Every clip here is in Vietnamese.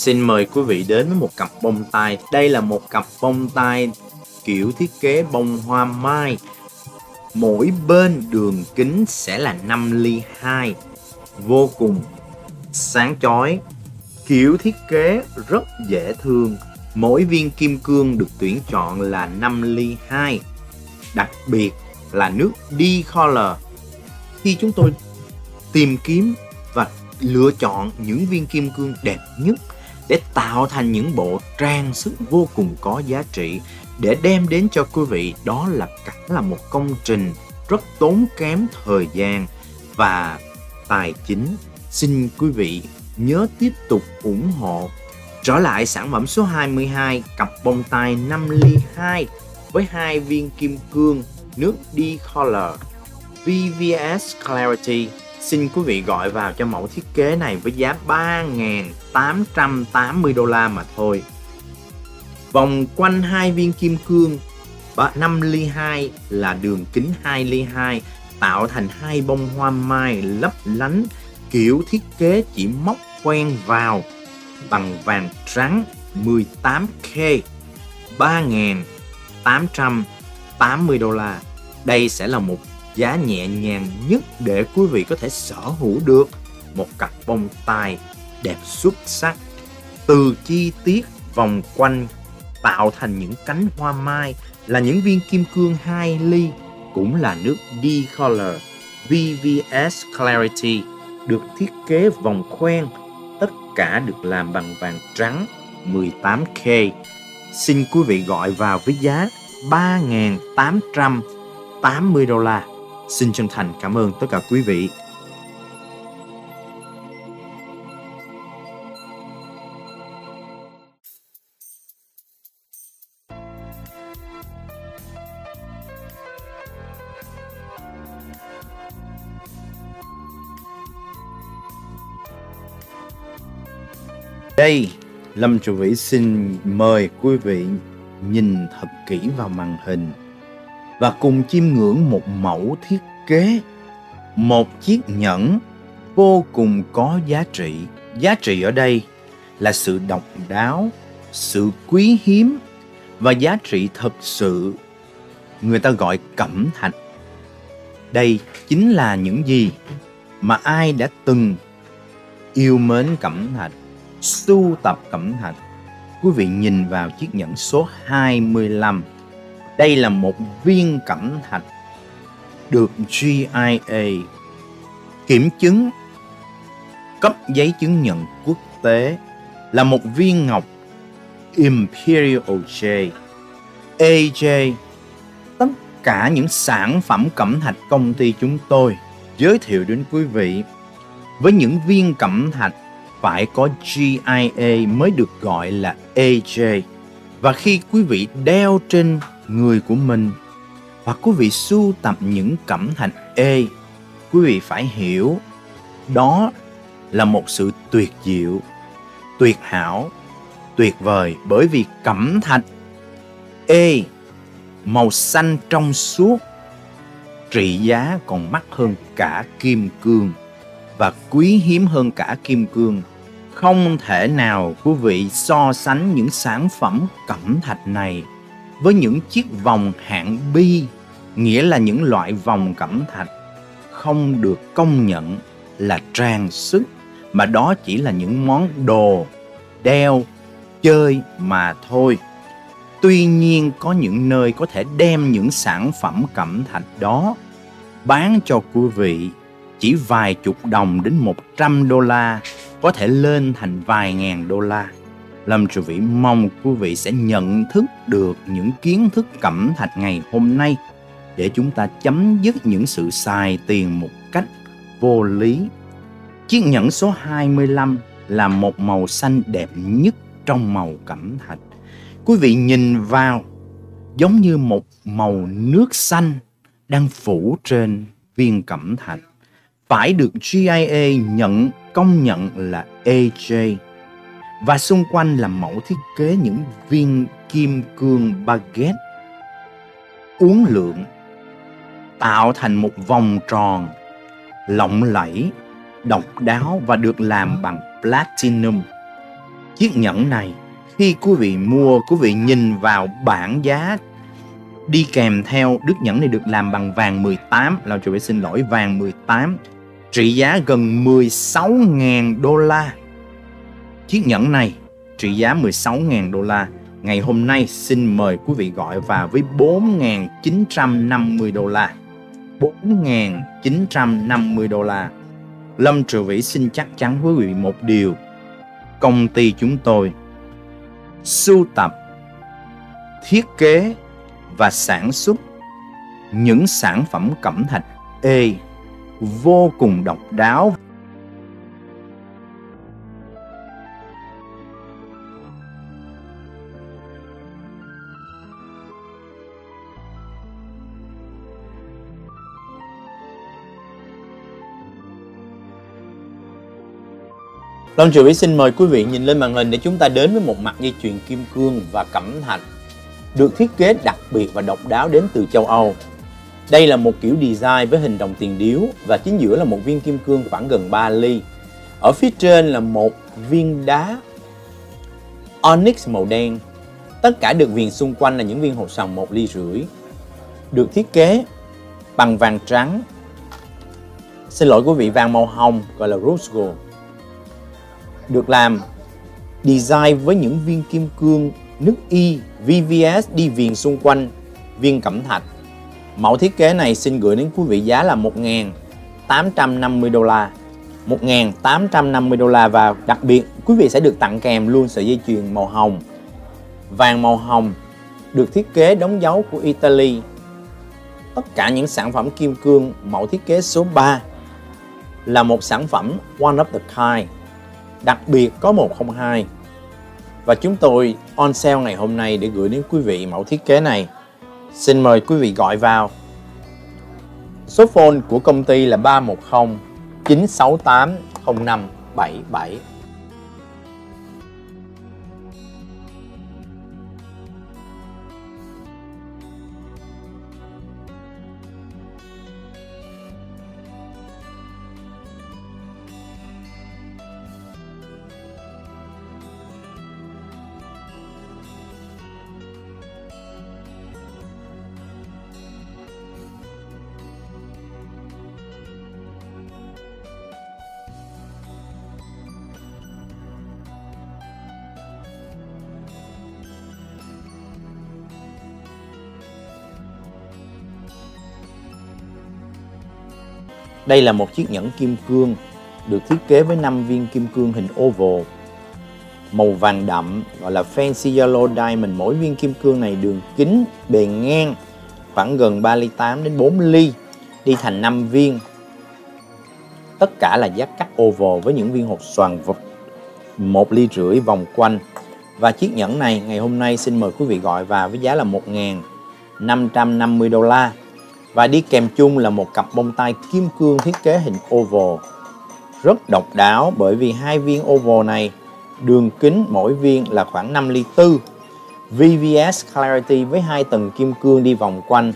Xin mời quý vị đến với một cặp bông tai. Đây là một cặp bông tai kiểu thiết kế bông hoa mai. Mỗi bên đường kính sẽ là 5 ly 2. Vô cùng sáng chói. Kiểu thiết kế rất dễ thương. Mỗi viên kim cương được tuyển chọn là 5 ly 2. Đặc biệt là nước D-Color. Khi chúng tôi tìm kiếm và lựa chọn những viên kim cương đẹp nhất để tạo thành những bộ trang sức vô cùng có giá trị để đem đến cho quý vị đó là cả là một công trình rất tốn kém thời gian và tài chính. Xin quý vị nhớ tiếp tục ủng hộ. Trở lại sản phẩm số 22, cặp bông tai 5 ly 2 với hai viên kim cương nước D-Color VVS Clarity Xin quý vị gọi vào cho mẫu thiết kế này với giá 3.880 đô la mà thôi. Vòng quanh hai viên kim cương 5 ly 2 là đường kính 2 ly 2 tạo thành hai bông hoa mai lấp lánh kiểu thiết kế chỉ móc quen vào bằng vàng trắng 18K 3.880 đô la. Đây sẽ là một giá nhẹ nhàng nhất để quý vị có thể sở hữu được. Một cặp bông tai đẹp xuất sắc, từ chi tiết vòng quanh, tạo thành những cánh hoa mai, là những viên kim cương 2 ly, cũng là nước D-Color VVS Clarity, được thiết kế vòng khoen tất cả được làm bằng vàng trắng 18K xin quý vị gọi vào với giá 3.880 đô la. Xin chân thành cảm ơn tất cả quý vị. Đây, Lâm Trụ Vĩ xin mời quý vị nhìn thật kỹ vào màn hình và cùng chiêm ngưỡng một mẫu thiết kế, một chiếc nhẫn vô cùng có giá trị. Giá trị ở đây là sự độc đáo, sự quý hiếm và giá trị thật sự người ta gọi cẩm thạch. Đây chính là những gì mà ai đã từng yêu mến cẩm thạch, sưu tập cẩm thạch. Quý vị nhìn vào chiếc nhẫn số 25 đây là một viên cẩm thạch được GIA kiểm chứng cấp giấy chứng nhận quốc tế là một viên ngọc Imperial J, AJ. Tất cả những sản phẩm cẩm thạch công ty chúng tôi giới thiệu đến quý vị với những viên cẩm thạch phải có GIA mới được gọi là AJ. Và khi quý vị đeo trên người của mình, hoặc quý vị sưu tập những cẩm thạch ê, quý vị phải hiểu, đó là một sự tuyệt diệu, tuyệt hảo, tuyệt vời. Bởi vì cẩm thạch ê, màu xanh trong suốt, trị giá còn mắc hơn cả kim cương, và quý hiếm hơn cả kim cương. Không thể nào quý vị so sánh những sản phẩm cẩm thạch này với những chiếc vòng hạng bi, nghĩa là những loại vòng cẩm thạch không được công nhận là trang sức mà đó chỉ là những món đồ đeo chơi mà thôi. Tuy nhiên có những nơi có thể đem những sản phẩm cẩm thạch đó bán cho quý vị chỉ vài chục đồng đến một trăm đô la, có thể lên thành vài ngàn đô la. Lâm Trụ Vĩ mong quý vị sẽ nhận thức được những kiến thức cẩm thạch ngày hôm nay để chúng ta chấm dứt những sự xài tiền một cách vô lý. Chiếc nhẫn số 25 là một màu xanh đẹp nhất trong màu cẩm thạch. Quý vị nhìn vào, giống như một màu nước xanh đang phủ trên viên cẩm thạch. Phải được GIA nhận công nhận là AJ và xung quanh là mẫu thiết kế những viên kim cương baguette. Uốn lượn tạo thành một vòng tròn lộng lẫy, độc đáo và được làm bằng platinum. Chiếc nhẫn này, khi quý vị mua, quý vị nhìn vào bảng giá đi kèm theo đức nhẫn này được làm bằng vàng 18 là chủ phải xin lỗi, vàng 18 trị giá gần 16.000 đô la chiếc nhẫn này, trị giá 16.000 đô la. Ngày hôm nay xin mời quý vị gọi vào với 4.950 đô la. 4.950 đô la. Lâm Trường Vĩ xin chắc chắn với quý vị một điều. Công ty chúng tôi sưu tập, thiết kế và sản xuất những sản phẩm cẩm thạch ê vô cùng độc đáo. Long Triều Vĩ xin mời quý vị nhìn lên màn hình để chúng ta đến với một mặt dây chuyền kim cương và cẩm thạch được thiết kế đặc biệt và độc đáo đến từ châu Âu. Đây là một kiểu design với hình đồng tiền điếu và chính giữa là một viên kim cương khoảng gần 3 ly. Ở phía trên là một viên đá onyx màu đen. Tất cả được viền xung quanh là những viên hột sòng một ly rưỡi. Được thiết kế bằng vàng trắng. Xin lỗi quý vị, vàng màu hồng gọi là rose gold được làm design với những viên kim cương, nước y VVS đi viền xung quanh, viên cẩm thạch. Mẫu thiết kế này xin gửi đến quý vị giá là 1.850 đô la. 1.850 đô la và đặc biệt, quý vị sẽ được tặng kèm luôn sợi dây chuyền màu hồng. Vàng màu hồng được thiết kế đóng dấu của Italy. Tất cả những sản phẩm kim cương mẫu thiết kế số 3 là một sản phẩm one of the kind đặc biệt có 102 và chúng tôi on sale ngày hôm nay để gửi đến quý vị mẫu thiết kế này. Xin mời quý vị gọi vào. Số phone của công ty là 310 968 0577. Đây là một chiếc nhẫn kim cương được thiết kế với 5 viên kim cương hình oval, màu vàng đậm, gọi là Fancy Yellow Diamond. Mỗi viên kim cương này đường kính bề ngang khoảng gần 3 ly 8 đến 4 ly, đi thành 5 viên. Tất cả là giác cắt oval với những viên hộp xoàn vật một ly rưỡi vòng quanh. Và chiếc nhẫn này ngày hôm nay xin mời quý vị gọi vào với giá là 1.550 đô la và đi kèm chung là một cặp bông tai kim cương thiết kế hình oval. Rất độc đáo bởi vì hai viên oval này đường kính mỗi viên là khoảng 5 ly tư. VVS Clarity với hai tầng kim cương đi vòng quanh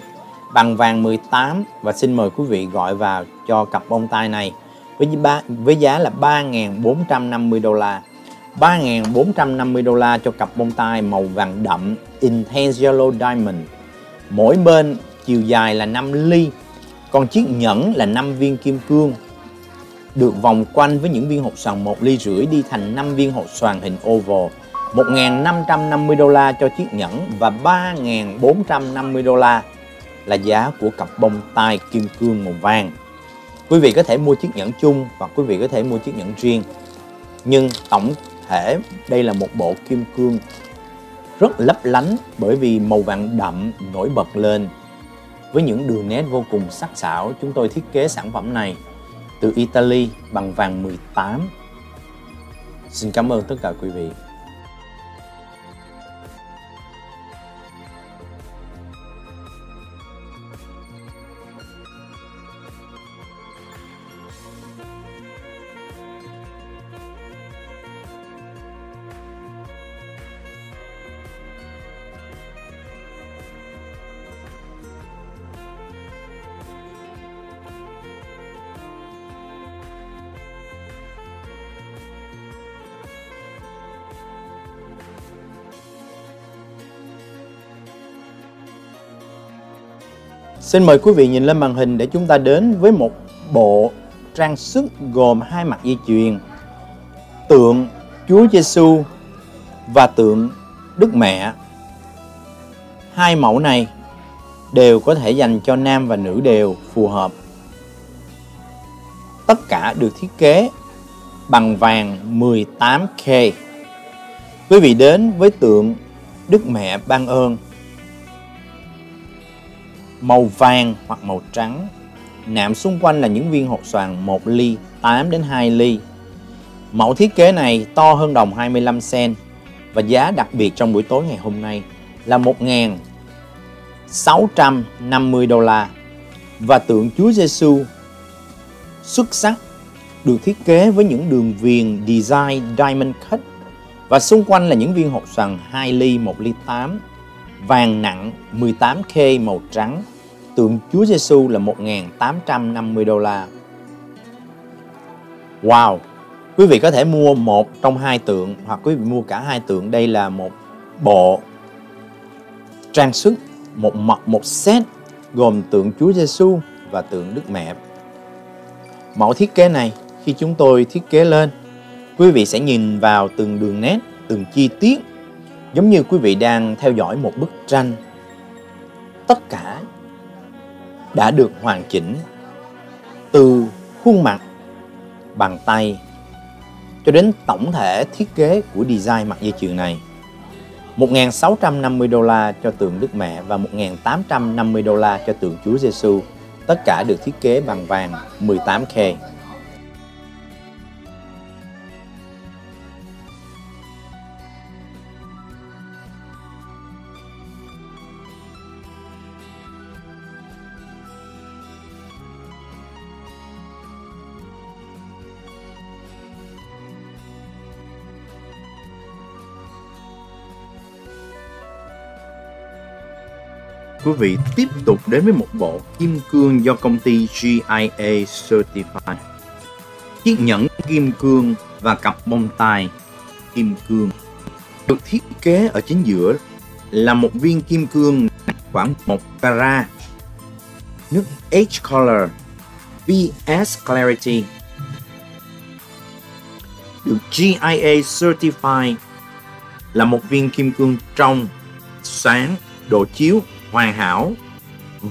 bằng vàng 18 và xin mời quý vị gọi vào cho cặp bông tai này với giá, với giá là 3.450 đô la. 3.450 đô la cho cặp bông tai màu vàng đậm Intense Yellow Diamond. Mỗi bên chiều dài là 5 ly, còn chiếc nhẫn là 5 viên kim cương. Được vòng quanh với những viên hột xoàn một ly rưỡi đi thành 5 viên hột xoàn hình oval. 1.550 đô la cho chiếc nhẫn và 3.450 đô la là giá của cặp bông tai kim cương màu vàng. Quý vị có thể mua chiếc nhẫn chung hoặc quý vị có thể mua chiếc nhẫn riêng. Nhưng tổng thể, đây là một bộ kim cương rất lấp lánh bởi vì màu vàng đậm nổi bật lên với những đường nét vô cùng sắc sảo, chúng tôi thiết kế sản phẩm này từ Italy bằng vàng 18. Xin cảm ơn tất cả quý vị. Xin mời quý vị nhìn lên màn hình để chúng ta đến với một bộ trang sức gồm hai mặt dây chuyền, tượng Chúa Giêsu và tượng Đức Mẹ. Hai mẫu này đều có thể dành cho nam và nữ đều phù hợp. Tất cả được thiết kế bằng vàng 18K. Quý vị đến với tượng Đức Mẹ ban ơn màu vàng hoặc màu trắng. Nạm xung quanh là những viên hột xoàn 1 ly, 8 đến 2 ly. Mẫu thiết kế này to hơn đồng 25 sen và giá đặc biệt trong buổi tối ngày hôm nay là 1.650 đô la và tượng Chúa Giêsu xuất sắc được thiết kế với những đường viền design diamond cut và xung quanh là những viên hộp xoàn 2 ly 1 ly 8 vàng nặng 18K màu trắng tượng Chúa Giêsu là 1.850 đô la. Wow! Quý vị có thể mua một trong hai tượng hoặc quý vị mua cả hai tượng. Đây là một bộ trang sức, một mặt một set gồm tượng Chúa Giêsu và tượng Đức Mẹ. Mẫu thiết kế này khi chúng tôi thiết kế lên, quý vị sẽ nhìn vào từng đường nét, từng chi tiết giống như quý vị đang theo dõi một bức tranh. Tất cả đã được hoàn chỉnh từ khuôn mặt, bàn tay cho đến tổng thể thiết kế của design mặt dây chuyền này. 1.650 đô la cho tượng Đức Mẹ và 1.850 đô la cho tượng Chúa Giêsu. Tất cả được thiết kế bằng vàng 18K. Quý vị tiếp tục đến với một bộ kim cương do công ty GIA Certified. Chiếc nhẫn kim cương và cặp bông tai kim cương được thiết kế ở chính giữa là một viên kim cương khoảng 1 carat nước H Color VS Clarity được GIA Certified là một viên kim cương trong, sáng, độ chiếu hoàn hảo.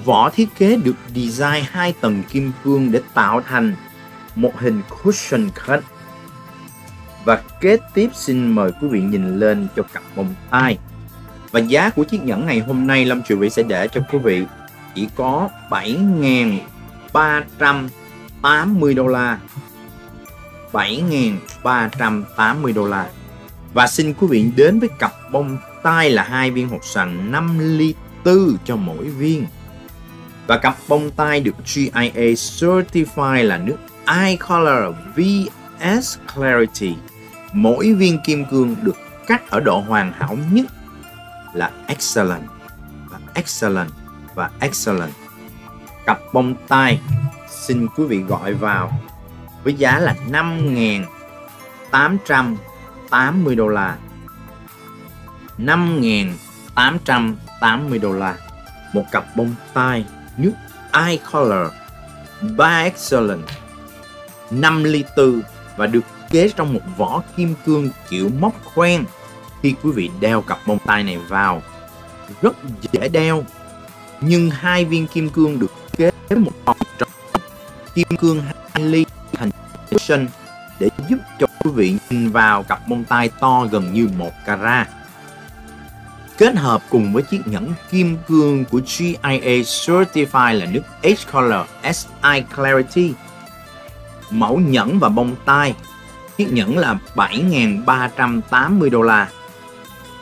Vỏ thiết kế được design hai tầng kim cương để tạo thành một hình cushion cut. Và kế tiếp xin mời quý vị nhìn lên cho cặp vòng tay. Và giá của chiếc nhẫn ngày hôm nay, Lâm Triệu Vĩ sẽ để cho quý vị chỉ có 7.380 đô la 7.380 đô la và xin quý vị đến với cặp bông tai là hai viên hột sành 5 ly tư cho mỗi viên. Và cặp bông tai được GIA Certified là nước Eye Color VS Clarity. Mỗi viên kim cương được cắt ở độ hoàn hảo nhất là Excellent và Excellent và Excellent. Cặp bông tai, xin quý vị gọi vào với giá là 5.880 đô la. 5.880 80 đô la. Một cặp bông tai, nước Eye Color, ba Excellent 5 ly tư và được kế trong một vỏ kim cương kiểu móc khoen. Khi quý vị đeo cặp bông tai này vào, rất dễ đeo, nhưng hai viên kim cương được kế một vòng tròn kim cương 2 ly thành cushion để giúp cho quý vị nhìn vào cặp bông tai to gần như một carat kết hợp cùng với chiếc nhẫn kim cương của GIA Certified là nước H Color SI Clarity. Mẫu nhẫn và bông tai. Chiếc nhẫn là 7.380 đô la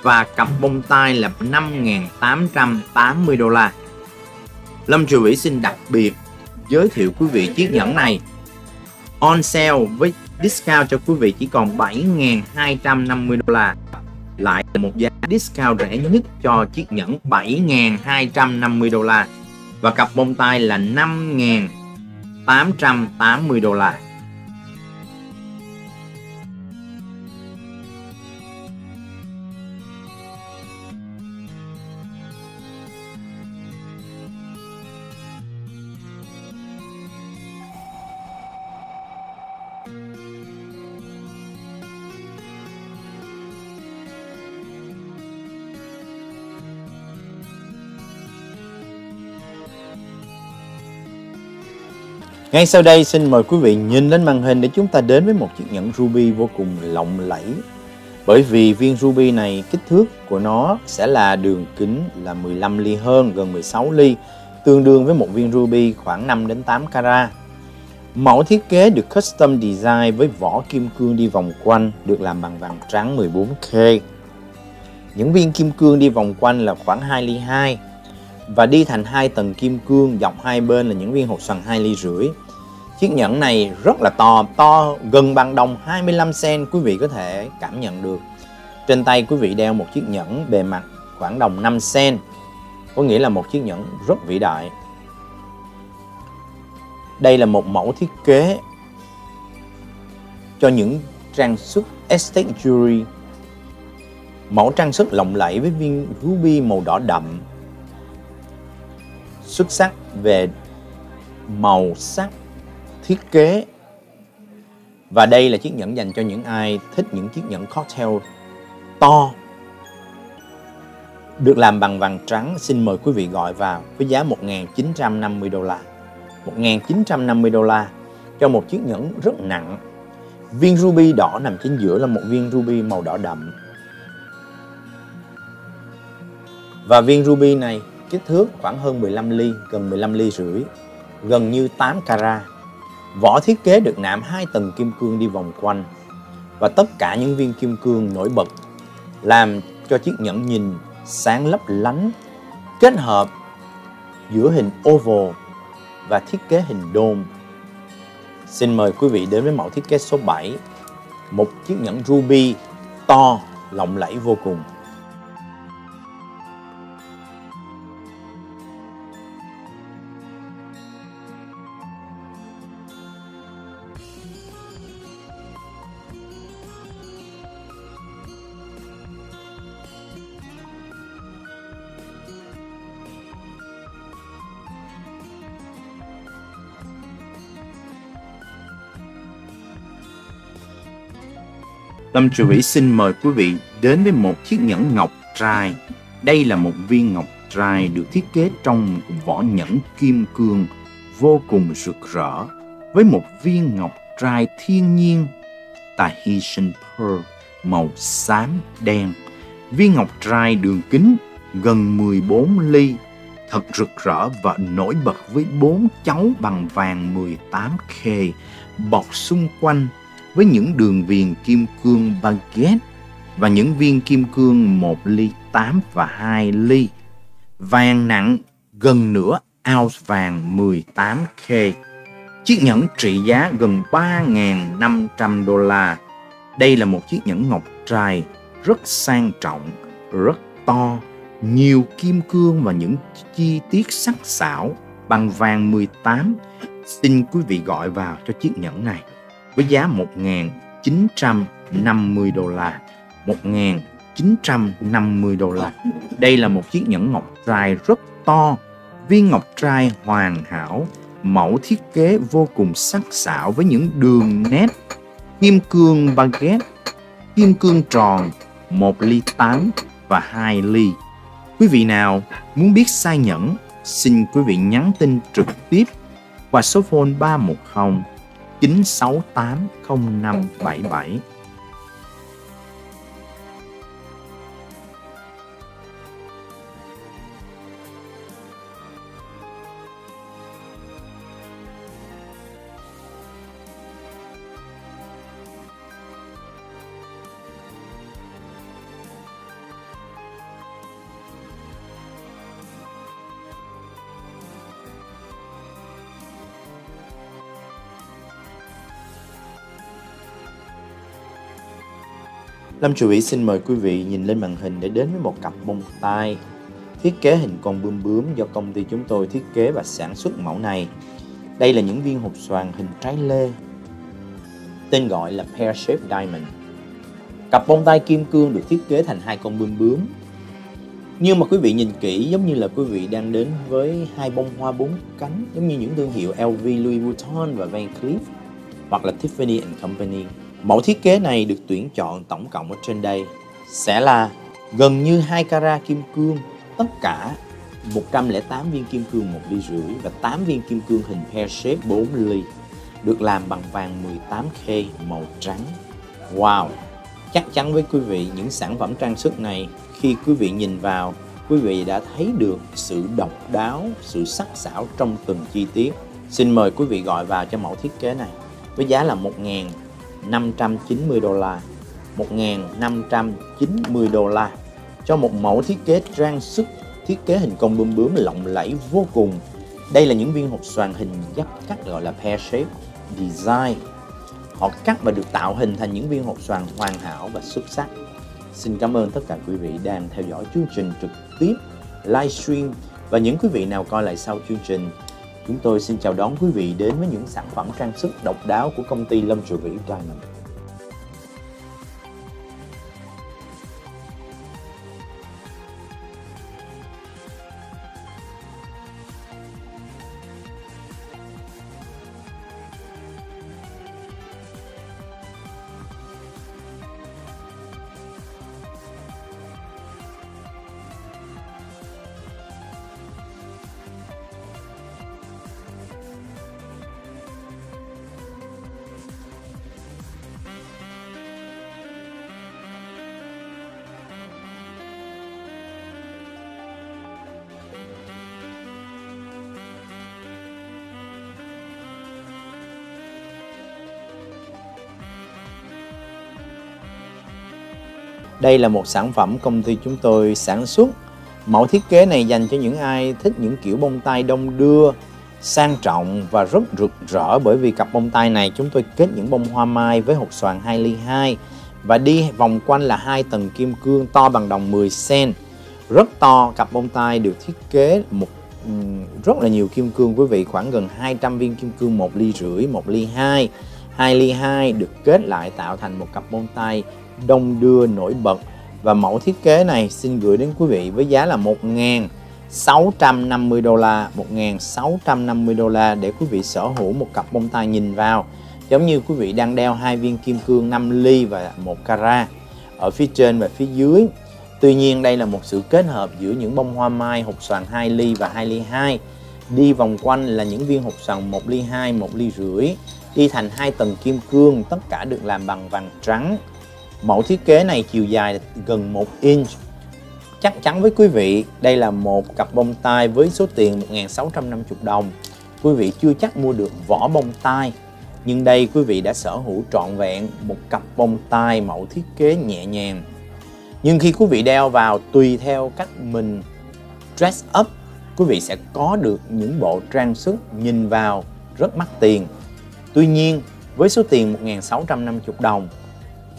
và cặp bông tai là 5.880 đô la. Lâm Triều Vĩ xin đặc biệt giới thiệu quý vị chiếc nhẫn này on sale với discount cho quý vị chỉ còn 7.250 đô la lại là một giá discount rẻ nhất cho chiếc nhẫn 7.250 đô la và cặp bông tai là 5.880 đô la. Ngay sau đây xin mời quý vị nhìn lên màn hình để chúng ta đến với một chiếc nhẫn ruby vô cùng lộng lẫy. Bởi vì viên ruby này kích thước của nó sẽ là đường kính là 15 ly hơn, gần 16 ly, tương đương với một viên ruby khoảng 5 đến 8 carat. Mẫu thiết kế được custom design với vỏ kim cương đi vòng quanh, được làm bằng vàng trắng 14K. Những viên kim cương đi vòng quanh là khoảng 2 ly 2 và đi thành hai tầng kim cương dọc hai bên là những viên hột xoàn 2 ly rưỡi. Chiếc nhẫn này rất là to, to gần bằng đồng 25 cm quý vị có thể cảm nhận được. Trên tay quý vị đeo một chiếc nhẫn bề mặt khoảng đồng 5 cm, có nghĩa là một chiếc nhẫn rất vĩ đại. Đây là một mẫu thiết kế cho những trang sức estate jewelry. Mẫu trang sức lộng lẫy với viên ruby màu đỏ đậm xuất sắc về màu sắc, thiết kế. Và đây là chiếc nhẫn dành cho những ai thích những chiếc nhẫn cocktail to, được làm bằng vàng trắng. Xin mời quý vị gọi vào với giá 1.950 đô la. 1.950 đô la cho một chiếc nhẫn rất nặng. Viên ruby đỏ nằm chính giữa là một viên ruby màu đỏ đậm. Và viên ruby này kích thước khoảng hơn 15 ly, gần 15 ly rưỡi, gần như 8 carat. Vỏ thiết kế được nạm hai tầng kim cương đi vòng quanh và tất cả những viên kim cương nổi bật làm cho chiếc nhẫn nhìn sáng lấp lánh kết hợp giữa hình oval và thiết kế hình đôn. Xin mời quý vị đến với mẫu thiết kế số 7, một chiếc nhẫn ruby to, lộng lẫy vô cùng. Lâm Triều Vĩ xin mời quý vị đến với một chiếc nhẫn ngọc trai. Đây là một viên ngọc trai được thiết kế trong vỏ nhẫn kim cương vô cùng rực rỡ với một viên ngọc trai thiên nhiên Tahitian Pearl màu xám đen. Viên ngọc trai đường kính gần 14 ly, thật rực rỡ và nổi bật với bốn cháu bằng vàng 18K bọc xung quanh với những đường viền kim cương baguette và những viên kim cương 1 ly 8 và 2 ly. Vàng nặng gần nửa ounce vàng 18K. Chiếc nhẫn trị giá gần 3.500 đô la. Đây là một chiếc nhẫn ngọc trai rất sang trọng, rất to, nhiều kim cương và những chi tiết sắc sảo bằng vàng 18. Xin quý vị gọi vào cho chiếc nhẫn này với giá 1.950 đô la. 1.950 đô la. Đây là một chiếc nhẫn ngọc trai rất to, viên ngọc trai hoàn hảo, mẫu thiết kế vô cùng sắc sảo với những đường nét kim cương baguette, kim cương tròn, 1 ly 8 và 2 ly. Quý vị nào muốn biết sai nhẫn, xin quý vị nhắn tin trực tiếp qua số phone 310 9680577 Lâm Chủ Vĩ xin mời quý vị nhìn lên màn hình để đến với một cặp bông tai thiết kế hình con bướm bướm do công ty chúng tôi thiết kế và sản xuất mẫu này. Đây là những viên hộp xoàn hình trái lê, tên gọi là Pear Shape Diamond. Cặp bông tai kim cương được thiết kế thành hai con bướm bướm. Nhưng mà quý vị nhìn kỹ giống như là quý vị đang đến với hai bông hoa bốn cánh giống như những thương hiệu LV, Louis Vuitton và Van Cleef. hoặc là Tiffany and Company. Mẫu thiết kế này được tuyển chọn tổng cộng ở trên đây sẽ là gần như 2 carat kim cương, tất cả 108 viên kim cương 1 ly rưỡi và 8 viên kim cương hình pear shape 4 ly được làm bằng vàng 18K màu trắng. Wow! Chắc chắn với quý vị những sản phẩm trang sức này khi quý vị nhìn vào quý vị đã thấy được sự độc đáo, sự sắc sảo trong từng chi tiết. Xin mời quý vị gọi vào cho mẫu thiết kế này với giá là 590 đô la. 1.590 đô la cho một mẫu thiết kế trang sức thiết kế hình con bướm bướm lộng lẫy vô cùng. Đây là những viên hộp xoàn hình dấp cắt gọi là pear shape design. Họ cắt và được tạo hình thành những viên hộp xoàn hoàn hảo và xuất sắc. Xin cảm ơn tất cả quý vị đang theo dõi chương trình trực tiếp, livestream và những quý vị nào coi lại sau chương trình. Chúng tôi xin chào đón quý vị đến với những sản phẩm trang sức độc đáo của công ty Lâm Trụ Vĩ Diamond. Đây là một sản phẩm công ty chúng tôi sản xuất. Mẫu thiết kế này dành cho những ai thích những kiểu bông tai đông đưa, sang trọng và rất rực rỡ bởi vì cặp bông tai này chúng tôi kết những bông hoa mai với hột xoàn 2 ly 2 và đi vòng quanh là hai tầng kim cương to bằng đồng 10 cm. Rất to, cặp bông tai được thiết kế một rất là nhiều kim cương quý vị, khoảng gần 200 viên kim cương 1 ly rưỡi, 1 ly 2, 2 ly 2 được kết lại tạo thành một cặp bông tai đông đưa nổi bật. Và mẫu thiết kế này xin gửi đến quý vị với giá là 1.650 đô la 1.650 đô la để quý vị sở hữu một cặp bông tai nhìn vào. Giống như quý vị đang đeo hai viên kim cương 5 ly và một carat ở phía trên và phía dưới. Tuy nhiên đây là một sự kết hợp giữa những bông hoa mai hộp xoàn 2 ly và 2 ly 2 đi vòng quanh là những viên hộp xoàn 1 ly 2, 1 ly rưỡi. Đi thành hai tầng kim cương tất cả được làm bằng vàng trắng. Mẫu thiết kế này chiều dài gần 1 inch. Chắc chắn với quý vị, đây là một cặp bông tai với số tiền 1.650 đồng. Quý vị chưa chắc mua được vỏ bông tai, nhưng đây quý vị đã sở hữu trọn vẹn một cặp bông tai mẫu thiết kế nhẹ nhàng. Nhưng khi quý vị đeo vào tùy theo cách mình dress up, quý vị sẽ có được những bộ trang sức nhìn vào rất mắc tiền. Tuy nhiên, với số tiền 1.650 đồng,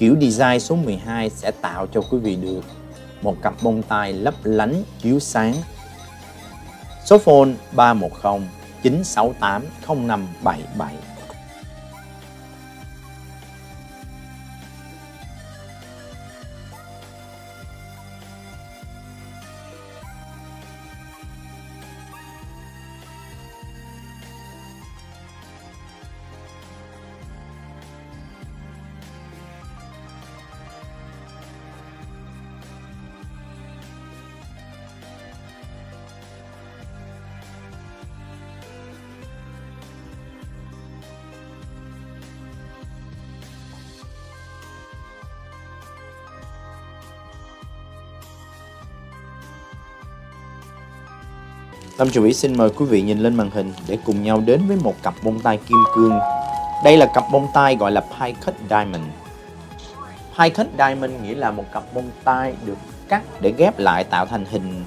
Kiểu design số 12 sẽ tạo cho quý vị được một cặp bông tai lấp lánh chiếu sáng. Số phone 310 968 0577 Tâm Trù Vĩ xin mời quý vị nhìn lên màn hình để cùng nhau đến với một cặp bông tai kim cương. Đây là cặp bông tai gọi là Pie Cut Diamond. Pie Cut Diamond nghĩa là một cặp bông tai được cắt để ghép lại tạo thành hình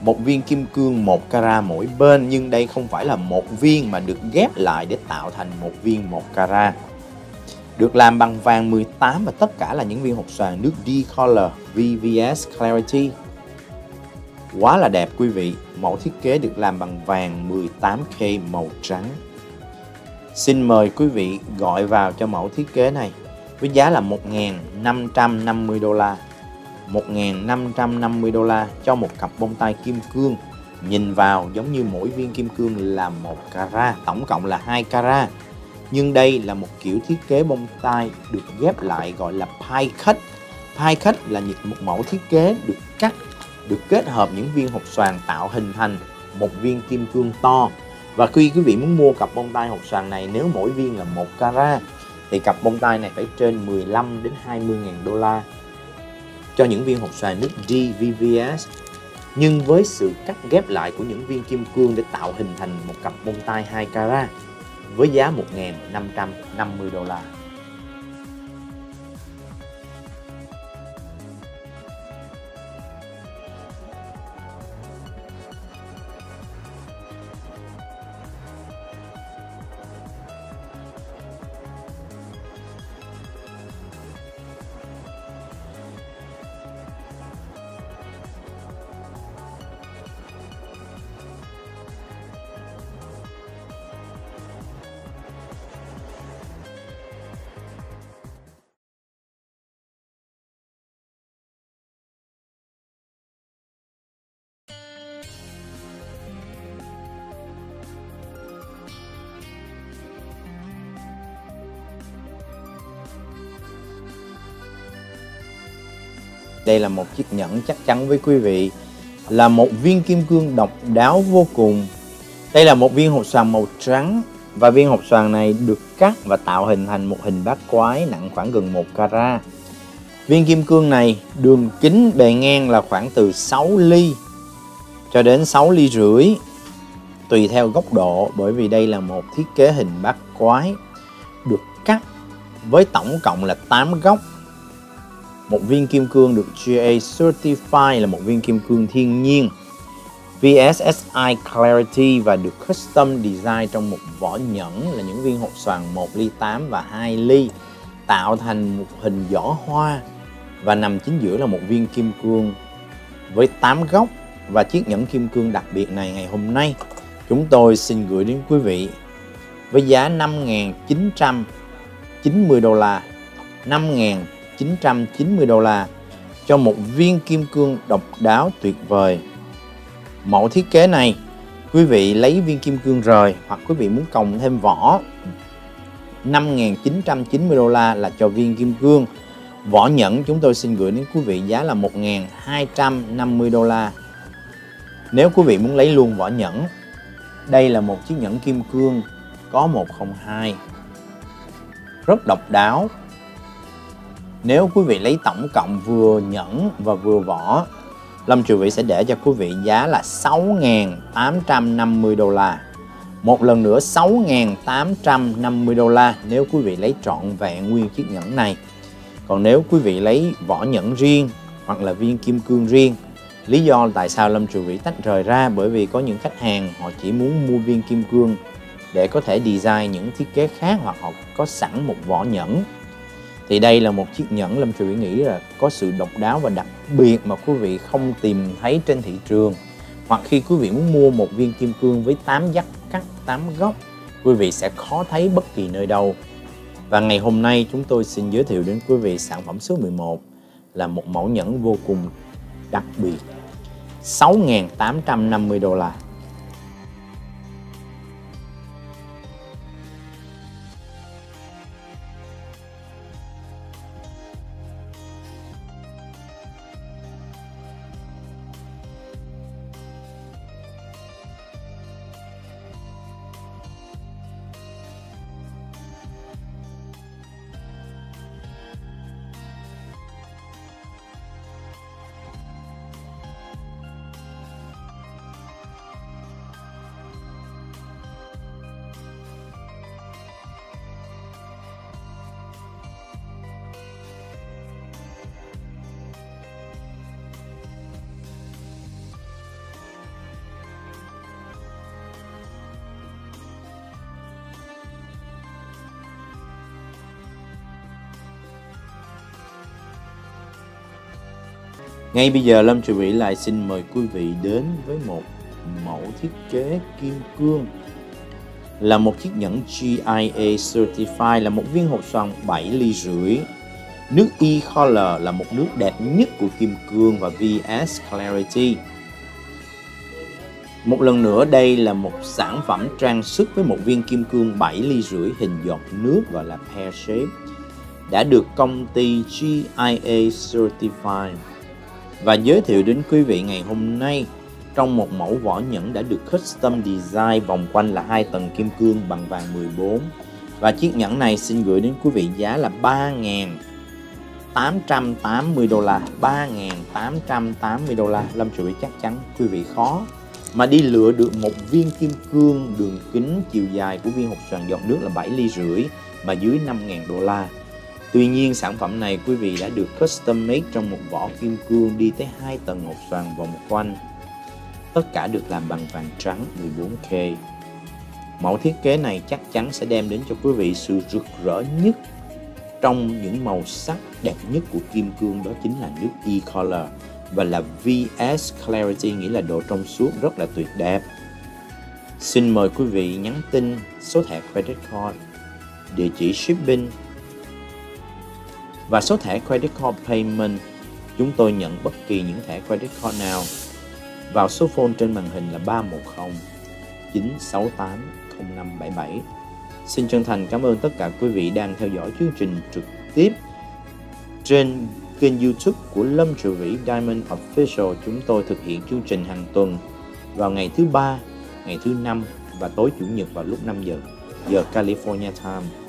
một viên kim cương một carat mỗi bên, nhưng đây không phải là một viên mà được ghép lại để tạo thành một viên một carat. Được làm bằng vàng 18 và tất cả là những viên hộp xoàn nước D-Color VVS Clarity Quá là đẹp quý vị, mẫu thiết kế được làm bằng vàng 18K màu trắng. Xin mời quý vị gọi vào cho mẫu thiết kế này với giá là 1.550 đô la. 1.550 đô la cho một cặp bông tai kim cương. Nhìn vào giống như mỗi viên kim cương là một carat, tổng cộng là 2 carat. Nhưng đây là một kiểu thiết kế bông tai được ghép lại gọi là pie cut. Pie cut là một mẫu thiết kế được cắt, được kết hợp những viên hộp xoàn tạo hình thành một viên kim cương to. Và khi quý vị muốn mua cặp bông tai hộp xoàn này, nếu mỗi viên là một carat, thì cặp bông tai này phải trên 15 đến 20 ngàn đô la cho những viên hộp xoàn nước DVVS nhưng với sự cắt ghép lại của những viên kim cương để tạo hình thành một cặp bông tai 2 carat với giá 1.550 đô la. Đây là một chiếc nhẫn chắc chắn với quý vị là một viên kim cương độc đáo vô cùng. Đây là một viên hộp xoàn màu trắng và viên hộp xoàn này được cắt và tạo hình thành một hình bát quái nặng khoảng gần 1 carat. Viên kim cương này đường kính bề ngang là khoảng từ 6 ly cho đến 6 ly rưỡi, tùy theo góc độ, bởi vì đây là một thiết kế hình bát quái được cắt với tổng cộng là 8 góc một viên kim cương được GA Certified là một viên kim cương thiên nhiên. VSSI Clarity và được custom design trong một vỏ nhẫn là những viên hộp xoàn 1 ly 8 và 2 ly, tạo thành một hình giỏ hoa và nằm chính giữa là một viên kim cương với 8 góc và chiếc nhẫn kim cương đặc biệt này ngày hôm nay. Chúng tôi xin gửi đến quý vị với giá 5.990 đô la 5.000 990 đô la cho một viên kim cương độc đáo tuyệt vời. Mẫu thiết kế này, quý vị lấy viên kim cương rời hoặc quý vị muốn còng thêm vỏ 5.990 đô la là cho viên kim cương. Vỏ nhẫn chúng tôi xin gửi đến quý vị giá là 1.250 đô la. Nếu quý vị muốn lấy luôn vỏ nhẫn, đây là một chiếc nhẫn kim cương có 102. Rất độc đáo, nếu quý vị lấy tổng cộng vừa nhẫn và vừa vỏ, Lâm Triều Vĩ sẽ để cho quý vị giá là 6.850 đô la. Một lần nữa 6.850 đô la nếu quý vị lấy trọn vẹn nguyên chiếc nhẫn này. Còn nếu quý vị lấy vỏ nhẫn riêng hoặc là viên kim cương riêng, Lý do tại sao Lâm Triều Vĩ tách rời ra bởi vì có những khách hàng họ chỉ muốn mua viên kim cương để có thể design những thiết kế khác hoặc họ có sẵn một vỏ nhẫn thì đây là một chiếc nhẫn, Lâm Triều nghĩ là có sự độc đáo và đặc biệt mà quý vị không tìm thấy trên thị trường. Hoặc khi quý vị muốn mua một viên kim cương với 8 dắt cắt 8 góc quý vị sẽ khó thấy bất kỳ nơi đâu. Và ngày hôm nay chúng tôi xin giới thiệu đến quý vị sản phẩm số 11 là một mẫu nhẫn vô cùng đặc biệt. 6.850 đô la. Ngay bây giờ Lâm Trường Vĩ lại xin mời quý vị đến với một mẫu thiết kế kim cương. Là một chiếc nhẫn GIA Certified, là một viên hộp xoàn 7 ly rưỡi. Nước E-Color là một nước đẹp nhất của kim cương và VS Clarity. Một lần nữa, đây là một sản phẩm trang sức với một viên kim cương 7 ly rưỡi hình giọt nước gọi là pear shape, đã được công ty GIA Certified và giới thiệu đến quý vị ngày hôm nay, trong một mẫu vỏ nhẫn đã được custom design vòng quanh là hai tầng kim cương bằng vàng 14 và chiếc nhẫn này xin gửi đến quý vị giá là 3.880 đô la 3.880 đô la. Lâm chuẩn bị chắc chắn quý vị khó, mà đi lựa được một viên kim cương đường kính chiều dài của viên hộp xoàn giọt nước là 7 ly rưỡi, mà dưới 5.000 đô la. Tuy nhiên sản phẩm này quý vị đã được custom made trong một vỏ kim cương đi tới hai tầng hộp xoàn vòng quanh tất cả được làm bằng vàng trắng 14K. Mẫu thiết kế này chắc chắn sẽ đem đến cho quý vị sự rực rỡ nhất trong những màu sắc đẹp nhất của kim cương đó chính là nước e-color và là VS Clarity nghĩa là độ trong suốt rất là tuyệt đẹp. Xin mời quý vị nhắn tin số thẻ credit card, địa chỉ shipping và số thẻ credit card payment. Chúng tôi nhận bất kỳ những thẻ credit card nào vào số phone trên màn hình là 310 968 0577. Xin chân thành cảm ơn tất cả quý vị đang theo dõi chương trình trực tiếp trên kênh youtube của Lâm Triệu Vĩ Diamond Official. Chúng tôi thực hiện chương trình hàng tuần vào ngày thứ ba, ngày thứ năm và tối chủ nhật vào lúc 5 giờ giờ California Time.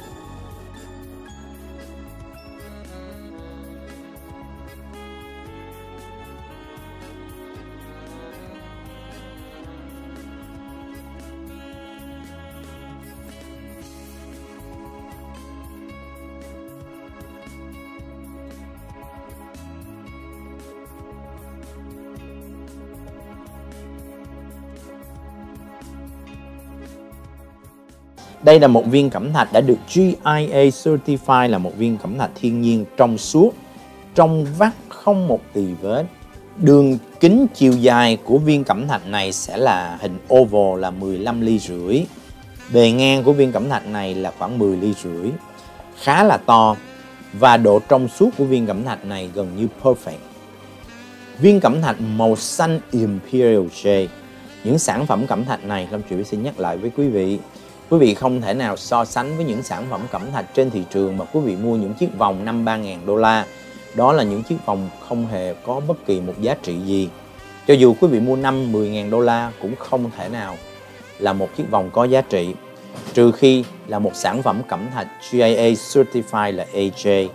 Đây là một viên cẩm thạch đã được GIA Certified là một viên cẩm thạch thiên nhiên trong suốt, trong vắt không một tì vết. Đường kính chiều dài của viên cẩm thạch này sẽ là hình oval là 15 ly rưỡi. Bề ngang của viên cẩm thạch này là khoảng 10 ly rưỡi. Khá là to và độ trong suốt của viên cẩm thạch này gần như perfect. Viên cẩm thạch màu xanh Imperial jade. Những sản phẩm cẩm thạch này Lâm Triệu xin nhắc lại với quý vị Quý vị không thể nào so sánh với những sản phẩm cẩm thạch trên thị trường mà quý vị mua những chiếc vòng 5-3 ngàn đô la. Đó là những chiếc vòng không hề có bất kỳ một giá trị gì. Cho dù quý vị mua 5-10 ngàn đô la cũng không thể nào là một chiếc vòng có giá trị. Trừ khi là một sản phẩm cẩm thạch GIA Certified là AJ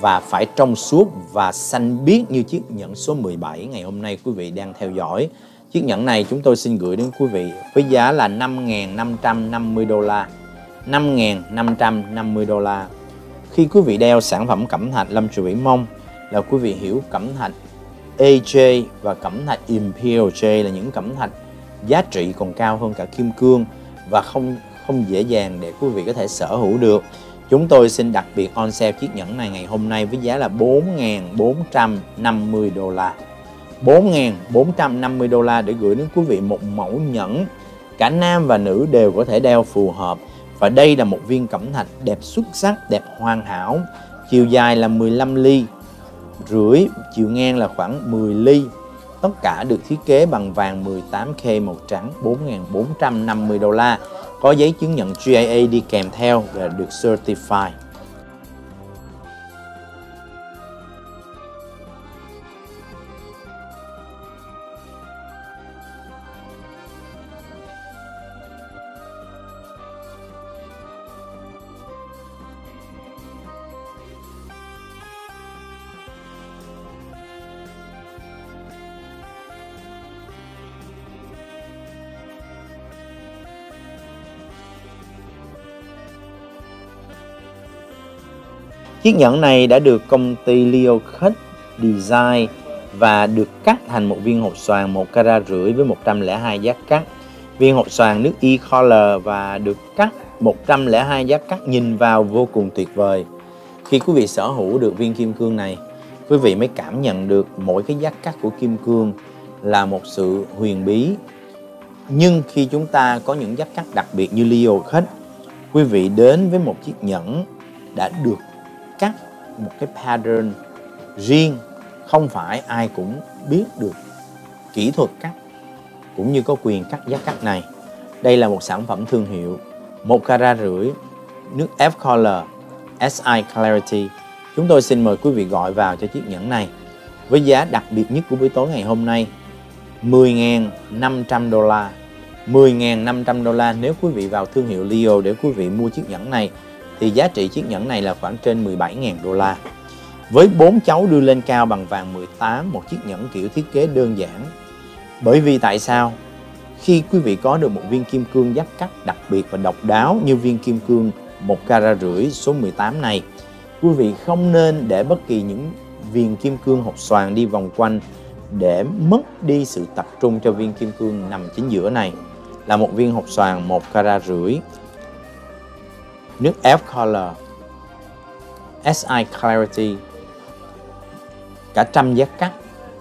và phải trong suốt và xanh biếc như chiếc nhẫn số 17 ngày hôm nay quý vị đang theo dõi Chiếc nhẫn này chúng tôi xin gửi đến quý vị với giá là 5.550 đô la. 5.550 đô la. Khi quý vị đeo sản phẩm cẩm thạch Lâm Trừ Mông mong là quý vị hiểu cẩm thạch AJ và cẩm thạch Imperial J là những cẩm thạch giá trị còn cao hơn cả kim cương và không không dễ dàng để quý vị có thể sở hữu được. Chúng tôi xin đặc biệt on sale chiếc nhẫn này ngày hôm nay với giá là 4.450 đô la. 4.450 đô la để gửi đến quý vị một mẫu nhẫn. Cả nam và nữ đều có thể đeo phù hợp. Và đây là một viên cẩm thạch đẹp xuất sắc, đẹp hoàn hảo. Chiều dài là 15 ly rưỡi, chiều ngang là khoảng 10 ly. Tất cả được thiết kế bằng vàng 18K màu trắng 4.450 đô la. Có giấy chứng nhận GIA đi kèm theo và được certified. Chiếc nhẫn này đã được công ty Leo Cut Design và được cắt thành một viên hộp xoàn 1 carat rưỡi với 102 giác cắt. Viên hộp xoàn nước e-color và được cắt 102 giác cắt nhìn vào vô cùng tuyệt vời. Khi quý vị sở hữu được viên kim cương này, quý vị mới cảm nhận được mỗi cái giác cắt của kim cương là một sự huyền bí. Nhưng khi chúng ta có những giác cắt đặc biệt như Leo Cut, quý vị đến với một chiếc nhẫn đã được cắt một cái pattern riêng không phải ai cũng biết được kỹ thuật cắt cũng như có quyền cắt giá cắt này. Đây là một sản phẩm thương hiệu, một cara rưỡi, nước F Color, SI Clarity. Chúng tôi xin mời quý vị gọi vào cho chiếc nhẫn này với giá đặc biệt nhất của buổi tối ngày hôm nay 10.500 đô la 10.500 đô la nếu quý vị vào thương hiệu Leo để quý vị mua chiếc nhẫn này thì giá trị chiếc nhẫn này là khoảng trên 17.000 đô la. Với bốn cháu đưa lên cao bằng vàng 18 một chiếc nhẫn kiểu thiết kế đơn giản. Bởi vì tại sao? Khi quý vị có được một viên kim cương giáp cắt đặc biệt và độc đáo như viên kim cương một carat rưỡi số 18 này, quý vị không nên để bất kỳ những viên kim cương hộp xoàn đi vòng quanh để mất đi sự tập trung cho viên kim cương nằm chính giữa này. Là một viên hộp xoàn một carat rưỡi nước F Color SI Clarity. Cả trăm giác cắt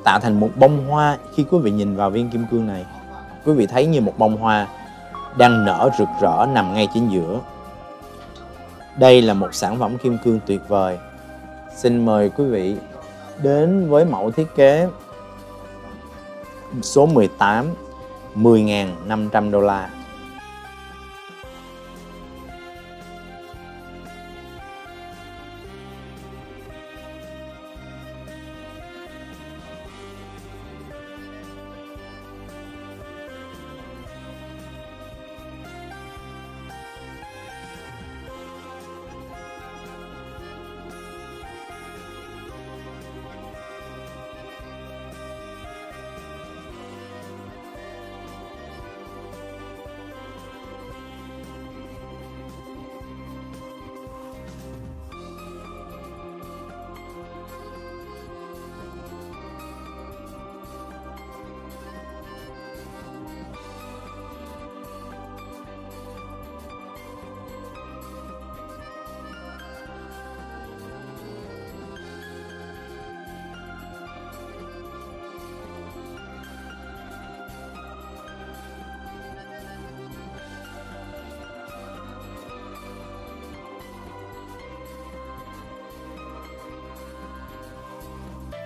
tạo thành một bông hoa. Khi quý vị nhìn vào viên kim cương này, quý vị thấy như một bông hoa đang nở rực rỡ, nằm ngay chính giữa. Đây là một sản phẩm kim cương tuyệt vời. Xin mời quý vị đến với mẫu thiết kế số 18 10.500 đô la.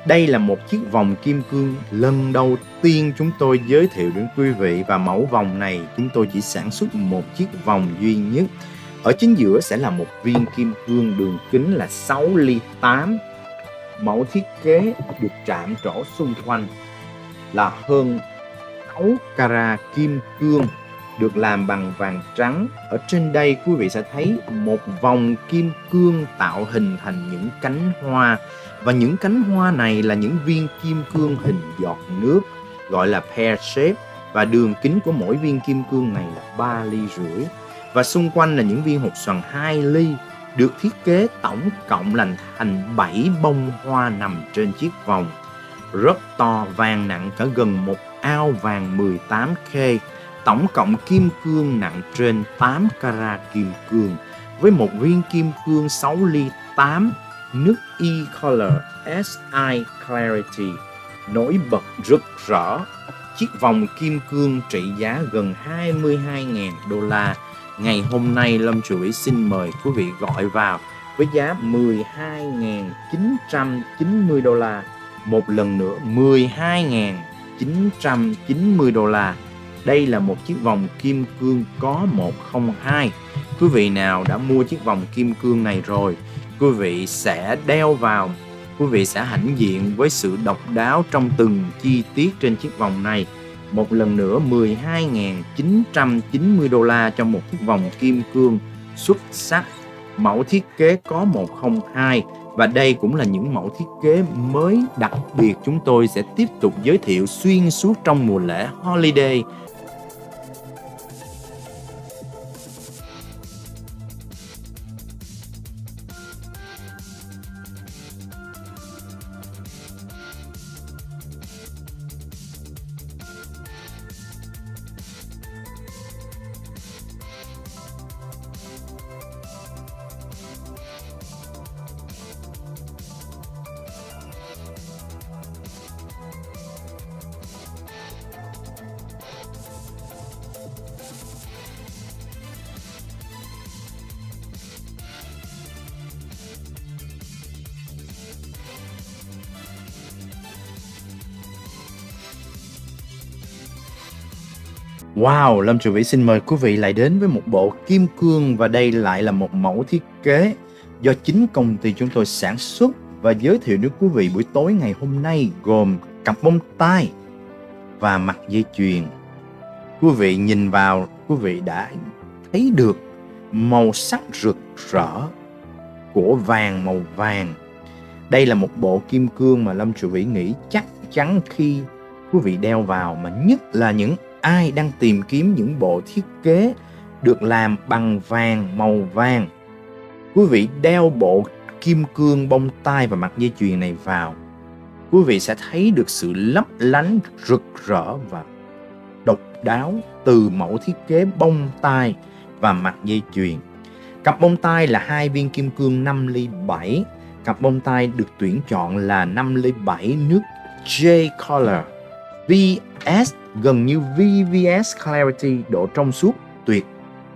Đây là một chiếc vòng kim cương lần đầu tiên chúng tôi giới thiệu đến quý vị và mẫu vòng này chúng tôi chỉ sản xuất một chiếc vòng duy nhất. Ở chính giữa sẽ là một viên kim cương đường kính là 6 ly 8. Mẫu thiết kế được chạm trổ xung quanh là hơn 6 carat kim cương được làm bằng vàng trắng. Ở trên đây, quý vị sẽ thấy một vòng kim cương tạo hình thành những cánh hoa. Và những cánh hoa này là những viên kim cương hình giọt nước, gọi là pear shape. Và đường kính của mỗi viên kim cương này là 3 ly rưỡi. Và xung quanh là những viên hột xoàn 2 ly, được thiết kế tổng cộng là thành 7 bông hoa nằm trên chiếc vòng. Rất to, vàng nặng cả gần một ao vàng 18K tổng cộng kim cương nặng trên 8 carat kim cương, với một viên kim cương 6 ly 8 nước e-color SI Clarity, nổi bật rực rỡ chiếc vòng kim cương trị giá gần 22.000 đô la. Ngày hôm nay, Lâm Chuỗi xin mời quý vị gọi vào với giá 12.990 đô la. Một lần nữa 12.990 đô la. Đây là một chiếc vòng kim cương có 102. Quý vị nào đã mua chiếc vòng kim cương này rồi, quý vị sẽ đeo vào. Quý vị sẽ hãnh diện với sự độc đáo trong từng chi tiết trên chiếc vòng này. Một lần nữa 12.990 đô la cho một chiếc vòng kim cương xuất sắc. Mẫu thiết kế có 102 và đây cũng là những mẫu thiết kế mới đặc biệt. Chúng tôi sẽ tiếp tục giới thiệu xuyên suốt trong mùa lễ holiday. Wow, Lâm Trường Vĩ xin mời quý vị lại đến với một bộ kim cương và đây lại là một mẫu thiết kế do chính công ty chúng tôi sản xuất và giới thiệu đến quý vị buổi tối ngày hôm nay gồm cặp bông tai và mặt dây chuyền. Quý vị nhìn vào, quý vị đã thấy được màu sắc rực rỡ của vàng màu vàng. Đây là một bộ kim cương mà Lâm Trụ Vĩ nghĩ chắc chắn khi quý vị đeo vào mà nhất là những ai đang tìm kiếm những bộ thiết kế được làm bằng vàng màu vàng. Quý vị đeo bộ kim cương bông tai và mặt dây chuyền này vào, quý vị sẽ thấy được sự lấp lánh rực rỡ và độc đáo từ mẫu thiết kế bông tai và mặt dây chuyền. Cặp bông tai là hai viên kim cương 5 ly 7. Cặp bông tai được tuyển chọn là 5 ly 7 nước J Color VS gần như VVS Clarity độ trong suốt tuyệt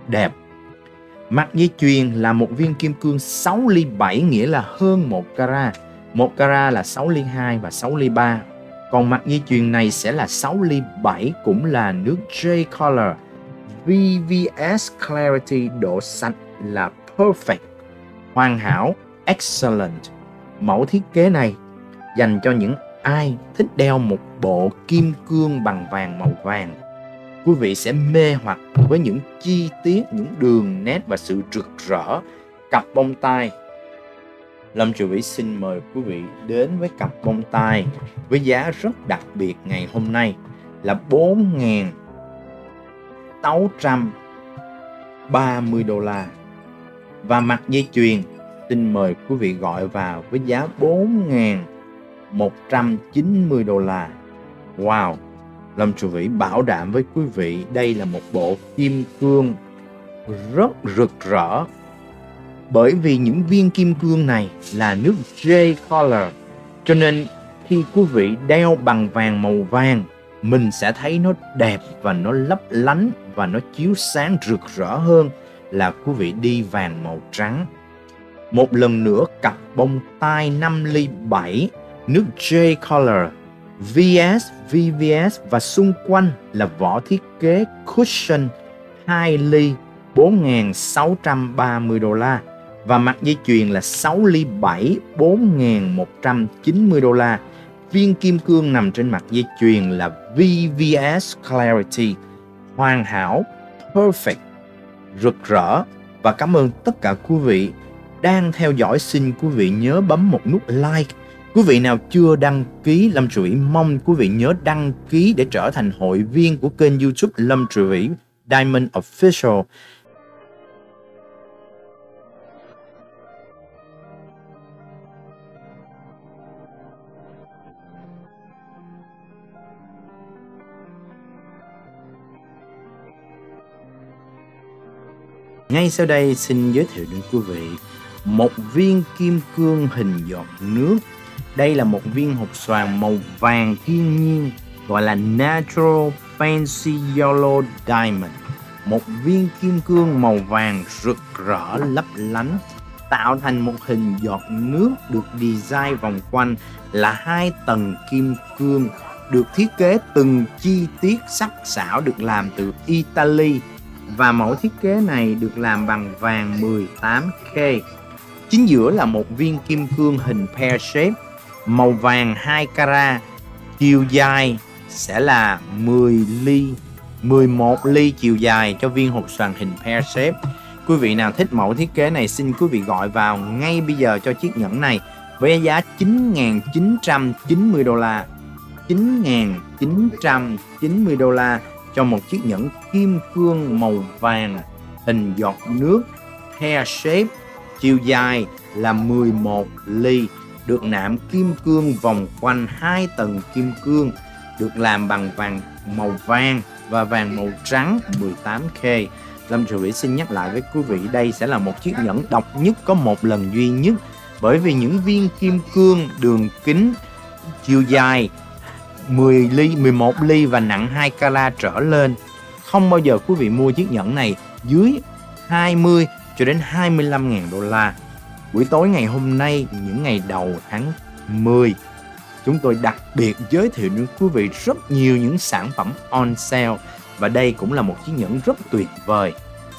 đẹp. Mặt dây chuyền là một viên kim cương 6 ly 7 nghĩa là hơn 1 carat. 1 carat là 6 ly 2 và 6 ly 3. Còn mặt dây chuyền này sẽ là 6 ly 7 cũng là nước J Color VVS Clarity độ sạch là perfect, hoàn hảo, excellent. Mẫu thiết kế này dành cho những ai thích đeo một bộ kim cương bằng vàng màu vàng. Quý vị sẽ mê hoặc với những chi tiết, những đường nét và sự rực rỡ cặp bông tai. Lâm Triều Vĩ xin mời quý vị đến với cặp bông tai với giá rất đặc biệt ngày hôm nay là 4.630 đô la và mặt dây chuyền xin mời quý vị gọi vào với giá 4.190 đô la. Wow! Lâm Trụ Vĩ bảo đảm với quý vị, đây là một bộ kim cương rất rực rỡ bởi vì những viên kim cương này là nước J Color, cho nên khi quý vị đeo bằng vàng màu vàng, mình sẽ thấy nó đẹp và nó lấp lánh và nó chiếu sáng rực rỡ hơn là quý vị đi vàng màu trắng. Một lần nữa, cặp bông tai 5 ly 7 nước J Color VS, VVS và xung quanh là vỏ thiết kế cushion 2 ly 4.630 đô la và mặt dây chuyền là 6 ly 7 4.190 đô la. Viên kim cương nằm trên mặt dây chuyền là VVS Clarity, hoàn hảo, perfect rực rỡ và cảm ơn tất cả quý vị đang theo dõi xin quý vị nhớ bấm một nút like quý vị nào chưa đăng ký Lâm Trụ Vĩ, mong quý vị nhớ đăng ký để trở thành hội viên của kênh youtube Lâm Trụ Vĩ Diamond Official Ngay sau đây, xin giới thiệu đến quý vị một viên kim cương hình giọt nước. Đây là một viên hộp xoàn màu vàng thiên nhiên, gọi là Natural Fancy Yellow Diamond. Một viên kim cương màu vàng rực rỡ, lấp lánh, tạo thành một hình giọt nước được design vòng quanh là hai tầng kim cương, được thiết kế từng chi tiết sắc sảo được làm từ Italy và mẫu thiết kế này được làm bằng vàng 18K. Chính giữa là một viên kim cương hình pear shape màu vàng 2 carat, chiều dài sẽ là 10 ly, 11 ly chiều dài cho viên hộp xoàn hình pear shape. Quý vị nào thích mẫu thiết kế này xin quý vị gọi vào ngay bây giờ cho chiếc nhẫn này với giá 9.990 đô la. 9.990 đô la cho một chiếc nhẫn kim cương màu vàng hình giọt nước hair shape chiều dài là 11 ly được nạm kim cương vòng quanh hai tầng kim cương được làm bằng vàng màu vàng và vàng màu trắng 18K Lâm Trường Vĩ xin nhắc lại với quý vị đây sẽ là một chiếc nhẫn độc nhất có một lần duy nhất bởi vì những viên kim cương đường kính chiều dài 10 ly, 11 ly và nặng 2 carat trở lên. Không bao giờ quý vị mua chiếc nhẫn này dưới 20 cho đến 25 ngàn đô la. Buổi tối ngày hôm nay, những ngày đầu tháng 10, chúng tôi đặc biệt giới thiệu đến quý vị rất nhiều những sản phẩm on sale và đây cũng là một chiếc nhẫn rất tuyệt vời.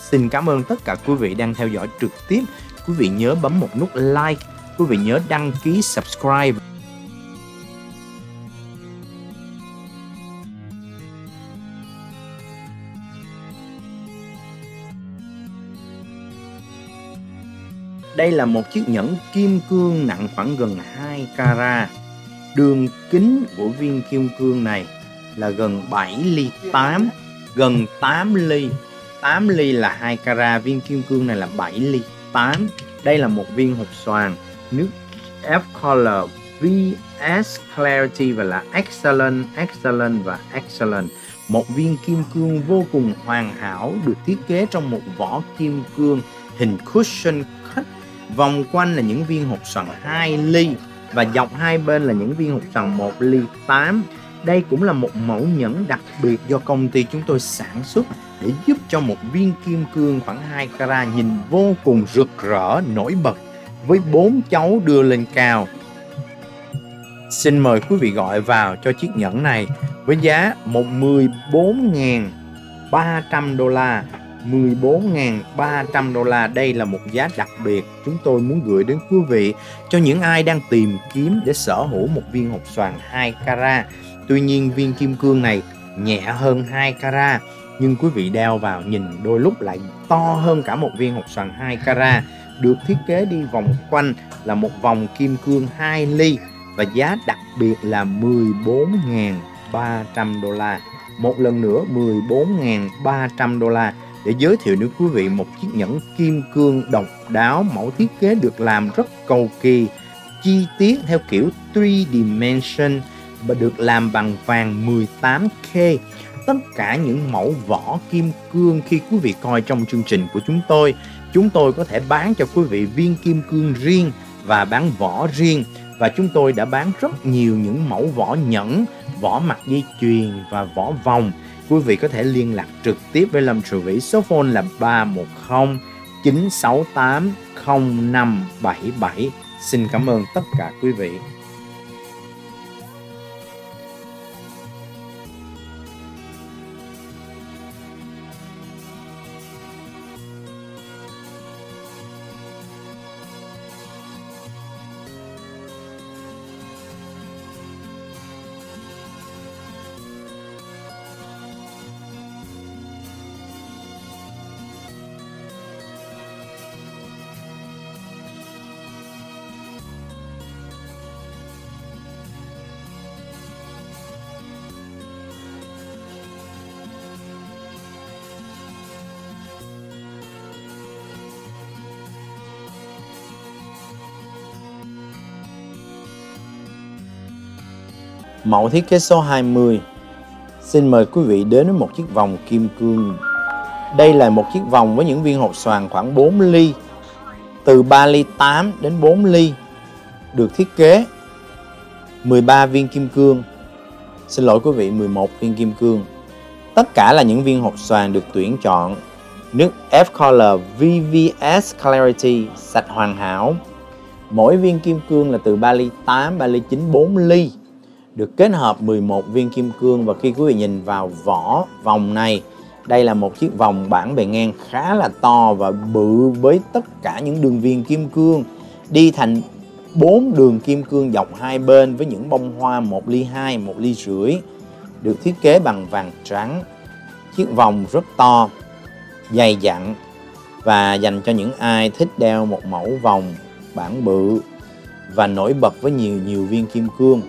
Xin cảm ơn tất cả quý vị đang theo dõi trực tiếp. Quý vị nhớ bấm một nút like, quý vị nhớ đăng ký subscribe Đây là một chiếc nhẫn kim cương nặng khoảng gần 2 carat. Đường kính của viên kim cương này là gần 7 ly 8, gần 8 ly. 8 ly là 2 carat, viên kim cương này là 7 ly 8. Đây là một viên hộp xoàn nước F Color VS Clarity và là Excellent, Excellent và Excellent. Một viên kim cương vô cùng hoàn hảo được thiết kế trong một vỏ kim cương hình cushion cut Vòng quanh là những viên hột sần 2 ly và dọc hai bên là những viên hột sần 1 ly 8. Đây cũng là một mẫu nhẫn đặc biệt do công ty chúng tôi sản xuất để giúp cho một viên kim cương khoảng 2 carat nhìn vô cùng rực rỡ, nổi bật với bốn cháu đưa lên cao. Xin mời quý vị gọi vào cho chiếc nhẫn này với giá 14.300 đô la 14.300 đô la. Đây là một giá đặc biệt. Chúng tôi muốn gửi đến quý vị cho những ai đang tìm kiếm để sở hữu một viên hộp xoàn 2 carat. Tuy nhiên, viên kim cương này nhẹ hơn 2 carat, nhưng quý vị đeo vào nhìn đôi lúc lại to hơn cả một viên hộp xoàn 2 carat. Được thiết kế đi vòng quanh là một vòng kim cương 2 ly và giá đặc biệt là 14.300 đô la. Một lần nữa 14.300 đô la để giới thiệu đến quý vị một chiếc nhẫn kim cương độc đáo mẫu thiết kế được làm rất cầu kỳ, chi tiết theo kiểu 3 dimension và được làm bằng vàng 18K tất cả những mẫu vỏ kim cương khi quý vị coi trong chương trình của chúng tôi chúng tôi có thể bán cho quý vị viên kim cương riêng và bán vỏ riêng. Và chúng tôi đã bán rất nhiều những mẫu vỏ nhẫn, vỏ mặt dây chuyền và vỏ vòng quý vị có thể liên lạc trực tiếp với Lâm Trường Vĩ. Số phone là 310 968 0577. Xin cảm ơn tất cả quý vị. Mẫu thiết kế số 20 Xin mời quý vị đến với một chiếc vòng kim cương. Đây là một chiếc vòng với những viên hộp xoàn khoảng 4 ly Từ 3 ly 8 đến 4 ly Được thiết kế 13 viên kim cương. Xin lỗi quý vị 11 viên kim cương. Tất cả là những viên hộp xoàn được tuyển chọn. Nước F Color VVS Clarity sạch hoàn hảo. Mỗi viên kim cương là từ 3 ly 8, 3 ly 9, 4 ly được kết hợp 11 viên kim cương và khi quý vị nhìn vào vỏ vòng này, đây là một chiếc vòng bản bề ngang khá là to và bự với tất cả những đường viền kim cương. Đi thành bốn đường kim cương dọc hai bên với những bông hoa một ly hai, một ly rưỡi, được thiết kế bằng vàng trắng. Chiếc vòng rất to, dày dặn và dành cho những ai thích đeo một mẫu vòng bản bự và nổi bật với nhiều nhiều viên kim cương.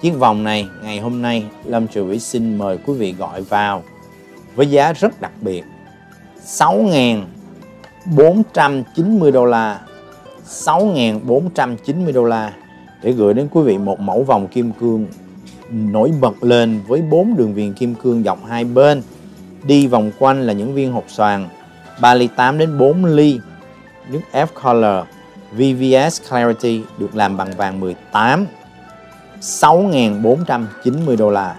Chiếc vòng này, ngày hôm nay, Lâm Trường Vĩ xin mời quý vị gọi vào với giá rất đặc biệt. 6.490 đô la. 6.490 đô la để gửi đến quý vị một mẫu vòng kim cương nổi bật lên với bốn đường viền kim cương dọc hai bên. Đi vòng quanh là những viên hộp xoàn 3 ly 8 đến 4 ly, nước F Color VVS Clarity được làm bằng vàng 18 6.490 đô la.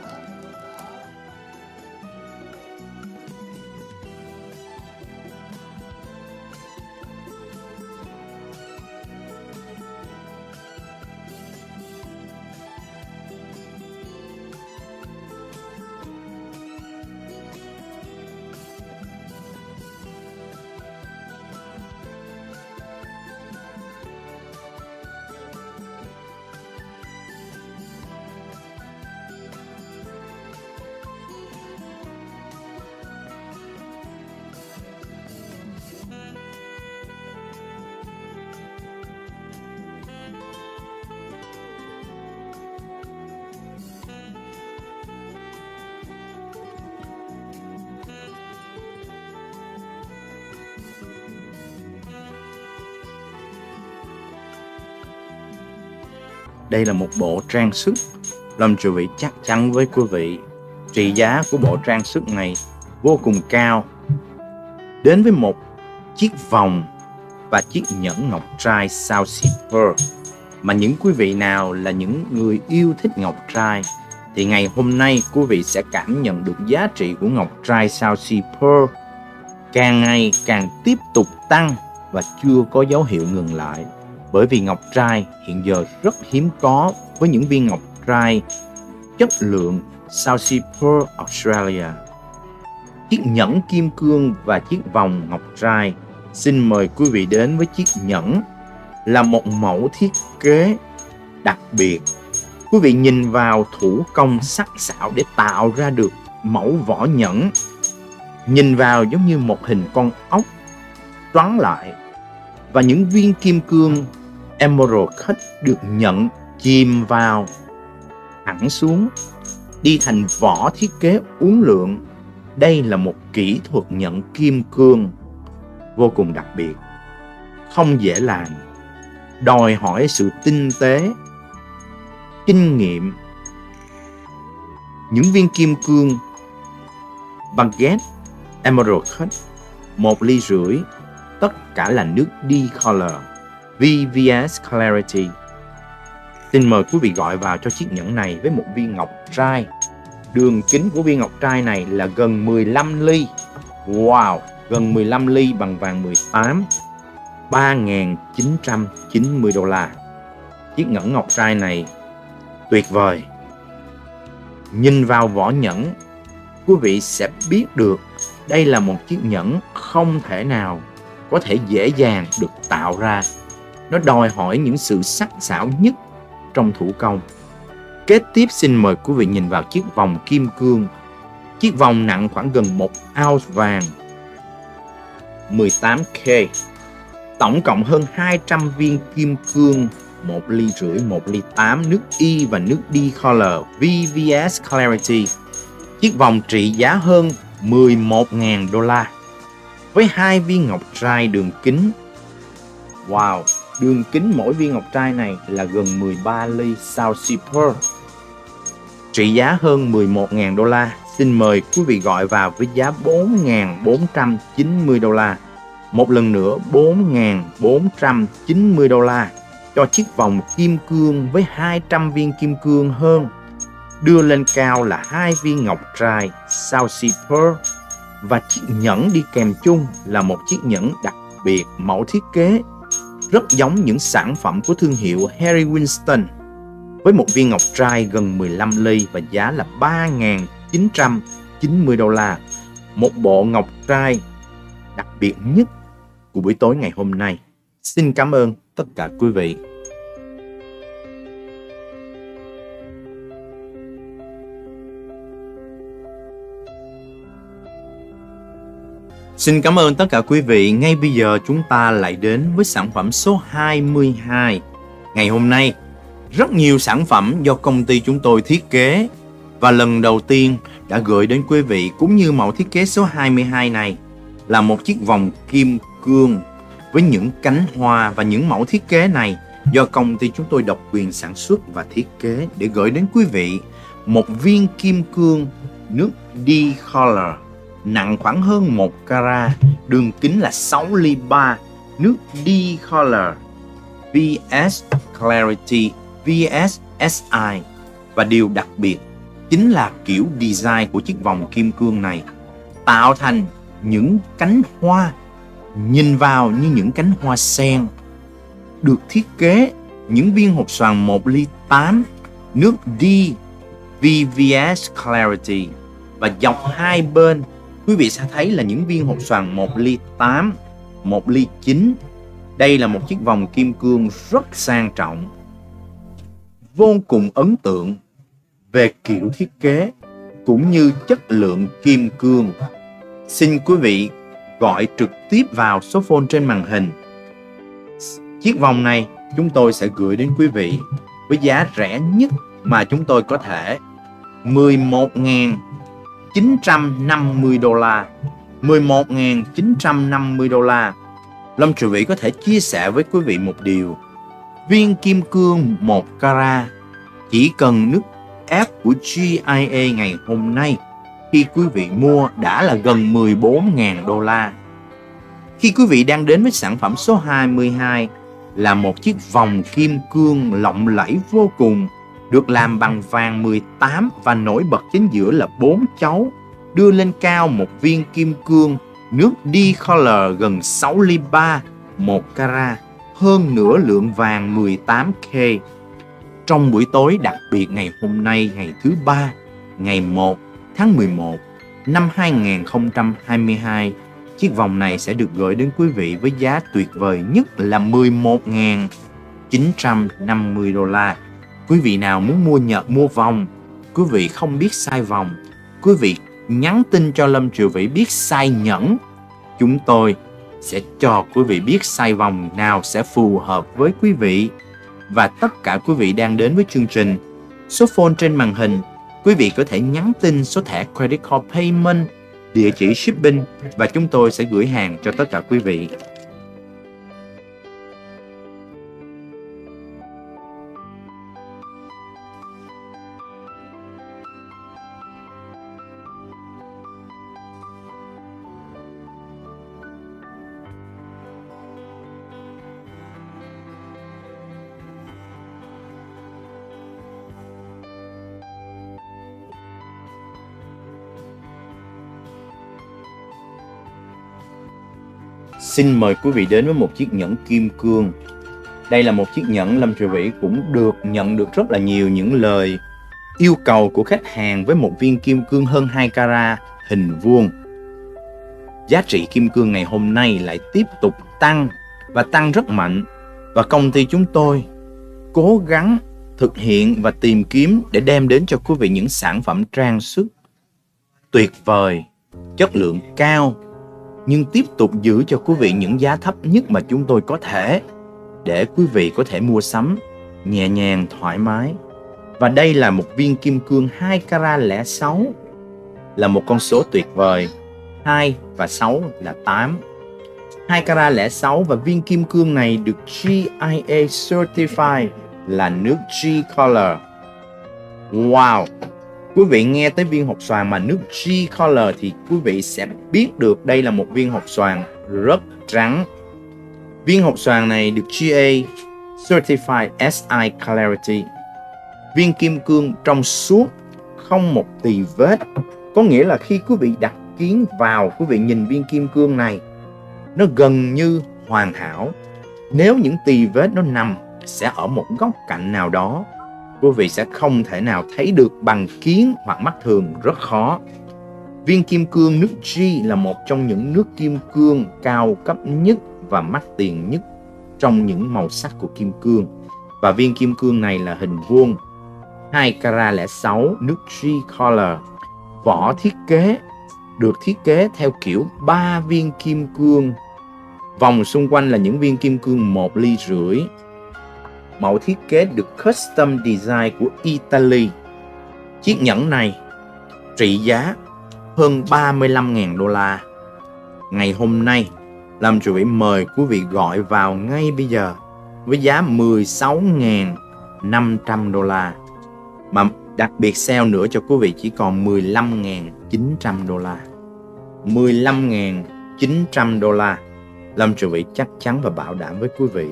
Đây là một bộ trang sức Lâm Trụ vị chắc chắn với quý vị. Trị giá của bộ trang sức này vô cùng cao. Đến với một chiếc vòng và chiếc nhẫn ngọc trai sao silver mà những quý vị nào là những người yêu thích ngọc trai, thì ngày hôm nay quý vị sẽ cảm nhận được giá trị của ngọc trai sao silver càng ngày càng tiếp tục tăng và chưa có dấu hiệu ngừng lại bởi vì ngọc trai hiện giờ rất hiếm có với những viên ngọc trai chất lượng South Sea Pearl Australia. Chiếc nhẫn kim cương và chiếc vòng ngọc trai. Xin mời quý vị đến với chiếc nhẫn là một mẫu thiết kế đặc biệt. Quý vị nhìn vào thủ công sắc sảo để tạo ra được mẫu vỏ nhẫn. Nhìn vào giống như một hình con ốc xoắn lại và những viên kim cương emerald cut được nhận chìm vào thẳng xuống đi thành vỏ thiết kế uốn lượn. Đây là một kỹ thuật nhận kim cương vô cùng đặc biệt, không dễ làm, đòi hỏi sự tinh tế, kinh nghiệm. Những viên kim cương bằng ghét Emerald Cut một ly rưỡi tất cả là nước D-Color VVS Clarity Xin mời quý vị gọi vào cho chiếc nhẫn này với một viên ngọc trai. Đường kính của viên ngọc trai này là gần 15 ly. Wow, gần 15 ly bằng vàng 18. 3.990 đô la. Chiếc nhẫn ngọc trai này tuyệt vời. Nhìn vào vỏ nhẫn, quý vị sẽ biết được đây là một chiếc nhẫn không thể nào có thể dễ dàng được tạo ra. Nó đòi hỏi những sự sắc sảo nhất trong thủ công. Kế tiếp xin mời quý vị nhìn vào chiếc vòng kim cương. Chiếc vòng nặng khoảng gần 1 ounce vàng 18K. Tổng cộng hơn 200 viên kim cương 1 ly rưỡi, 1 ly 8 nước Y và nước D Color VVS Clarity. Chiếc vòng trị giá hơn 11.000 đô la. Với hai viên ngọc trai đường kính. Wow, Đường kính mỗi viên ngọc trai này là gần 13 ly sao Pearl. Trị giá hơn 11.000 đô la. Xin mời quý vị gọi vào với giá 4.490 đô la. Một lần nữa 4.490 đô la cho chiếc vòng kim cương với 200 viên kim cương hơn. Đưa lên cao là hai viên ngọc trai sao Pearl và chiếc nhẫn đi kèm chung là một chiếc nhẫn đặc biệt mẫu thiết kế rất giống những sản phẩm của thương hiệu Harry Winston với một viên ngọc trai gần 15 ly và giá là 3.990 đô la. Một bộ ngọc trai đặc biệt nhất của buổi tối ngày hôm nay. Xin cảm ơn tất cả quý vị. Xin cảm ơn tất cả quý vị. Ngay bây giờ chúng ta lại đến với sản phẩm số 22. Ngày hôm nay, rất nhiều sản phẩm do công ty chúng tôi thiết kế và lần đầu tiên đã gửi đến quý vị cũng như mẫu thiết kế số 22 này là một chiếc vòng kim cương với những cánh hoa và những mẫu thiết kế này do công ty chúng tôi độc quyền sản xuất và thiết kế để gửi đến quý vị một viên kim cương nước D-Color nặng khoảng hơn 1 carat, đường kính là 6 ly 3, nước D-Color, VS Clarity, VS SI. Và điều đặc biệt chính là kiểu design của chiếc vòng kim cương này tạo thành những cánh hoa nhìn vào như những cánh hoa sen được thiết kế những viên hộp xoàn 1 ly 8 nước D VVS Clarity và dọc hai bên quý vị sẽ thấy là những viên hộp xoàn 1 ly 8, 1 ly 9. Đây là một chiếc vòng kim cương rất sang trọng, vô cùng ấn tượng về kiểu thiết kế cũng như chất lượng kim cương. Xin quý vị gọi trực tiếp vào số phone trên màn hình. Chiếc vòng này chúng tôi sẽ gửi đến quý vị với giá rẻ nhất mà chúng tôi có thể 11.000 950 đô la 11.950 đô la. Lâm Trụ Vĩ có thể chia sẻ với quý vị một điều. Viên kim cương 1 carat, chỉ cần nước ép của GIA ngày hôm nay. Khi quý vị mua đã là gần 14.000 đô la. Khi quý vị đang đến với sản phẩm số 22 là một chiếc vòng kim cương lộng lẫy vô cùng được làm bằng vàng 18 và nổi bật chính giữa là bốn cháu, đưa lên cao một viên kim cương, nước D-Color gần 6 ly 3 1 carat, hơn nửa lượng vàng 18K. Trong buổi tối đặc biệt ngày hôm nay, ngày thứ ba, ngày 1 tháng 11 năm 2022 chiếc vòng này sẽ được gửi đến quý vị với giá tuyệt vời nhất là 11.950 đô la. Quý vị nào muốn mua nhật mua vòng, quý vị không biết sai vòng, quý vị nhắn tin cho Lâm Triều Vĩ biết sai nhẫn. Chúng tôi sẽ cho quý vị biết sai vòng nào sẽ phù hợp với quý vị. Và tất cả quý vị đang đến với chương trình, số phone trên màn hình, quý vị có thể nhắn tin số thẻ Credit Card Payment, địa chỉ shipping và chúng tôi sẽ gửi hàng cho tất cả quý vị. Xin mời quý vị đến với một chiếc nhẫn kim cương. Đây là một chiếc nhẫn Lâm Triều Vĩ cũng được nhận được rất là nhiều những lời yêu cầu của khách hàng với một viên kim cương hơn 2 carat hình vuông. Giá trị kim cương ngày hôm nay lại tiếp tục tăng và tăng rất mạnh và công ty chúng tôi cố gắng thực hiện và tìm kiếm để đem đến cho quý vị những sản phẩm trang sức tuyệt vời, chất lượng cao nhưng tiếp tục giữ cho quý vị những giá thấp nhất mà chúng tôi có thể, để quý vị có thể mua sắm, nhẹ nhàng, thoải mái. Và đây là một viên kim cương 2 carat lẻ 6 là một con số tuyệt vời. 2 và 6 là 8. 2 carat lẻ 6 và viên kim cương này được GIA Certified là nước G Color. Wow! Quý vị nghe tới viên hột xoàn mà nước G Color thì quý vị sẽ biết được đây là một viên hột xoàn rất trắng. Viên hột xoàn này được GA Certified SI Clarity. Viên kim cương trong suốt, không một tì vết. Có nghĩa là khi quý vị đặt kiến vào, quý vị nhìn viên kim cương này, nó gần như hoàn hảo. Nếu những tì vết nó nằm sẽ ở một góc cạnh nào đó quý vị sẽ không thể nào thấy được bằng kiến hoặc mắt thường rất khó. Viên kim cương nước G là một trong những nước kim cương cao cấp nhất và mắc tiền nhất trong những màu sắc của kim cương. Và viên kim cương này là hình vuông 2 carat lẻ 6 nước G Color. Vỏ thiết kế được thiết kế theo kiểu ba viên kim cương. Vòng xung quanh là những viên kim cương một ly rưỡi mẫu thiết kế được custom design của Italy. Chiếc nhẫn này trị giá hơn 35.000 đô la. Ngày hôm nay, Lâm Chủ Vĩ mời quý vị gọi vào ngay bây giờ với giá 16.500 đô la. Mà đặc biệt sale nữa cho quý vị chỉ còn 15.900 đô la. 15.900 đô la. Lâm Chủ Vĩ chắc chắn và bảo đảm với quý vị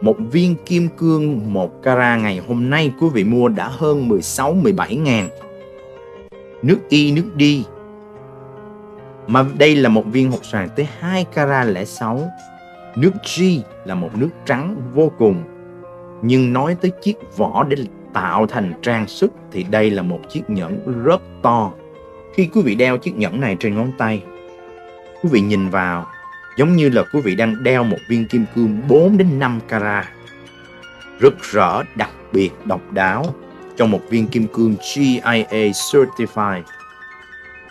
một viên kim cương 1 carat ngày hôm nay quý vị mua đã hơn 16-17 ngàn. Nước Y, nước đi. Mà đây là một viên hột xoàn tới 2 carat lẻ 6. Nước G là một nước trắng vô cùng. Nhưng nói tới chiếc vỏ để tạo thành trang sức thì đây là một chiếc nhẫn rất to. Khi quý vị đeo chiếc nhẫn này trên ngón tay, quý vị nhìn vào giống như là quý vị đang đeo một viên kim cương 4 đến 5 carat. Rực rỡ, đặc biệt, độc đáo trong một viên kim cương GIA Certified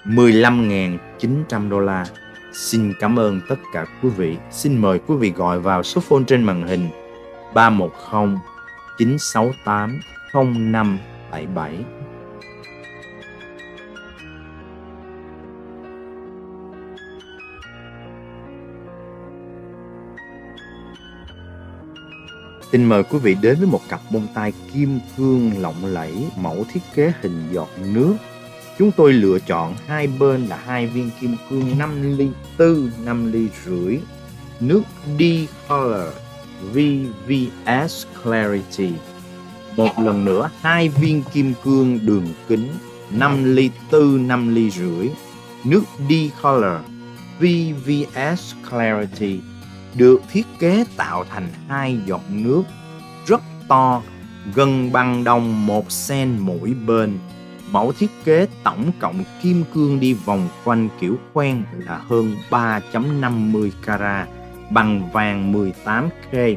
15.900 đô la. Xin cảm ơn tất cả quý vị. Xin mời quý vị gọi vào số phone trên màn hình 310 968 0577 Xin mời quý vị đến với một cặp bông tai kim cương lộng lẫy, mẫu thiết kế hình giọt nước. Chúng tôi lựa chọn hai bên là hai viên kim cương 5 ly tư, 5 ly rưỡi, nước D-Color VVS Clarity. Một lần nữa, hai viên kim cương đường kính 5 ly tư, 5 ly rưỡi, nước D-Color VVS Clarity được thiết kế tạo thành hai giọt nước rất to, gần bằng đồng một sen mỗi bên. Mẫu thiết kế tổng cộng kim cương đi vòng quanh kiểu khoen là hơn 3.50 carat bằng vàng 18K.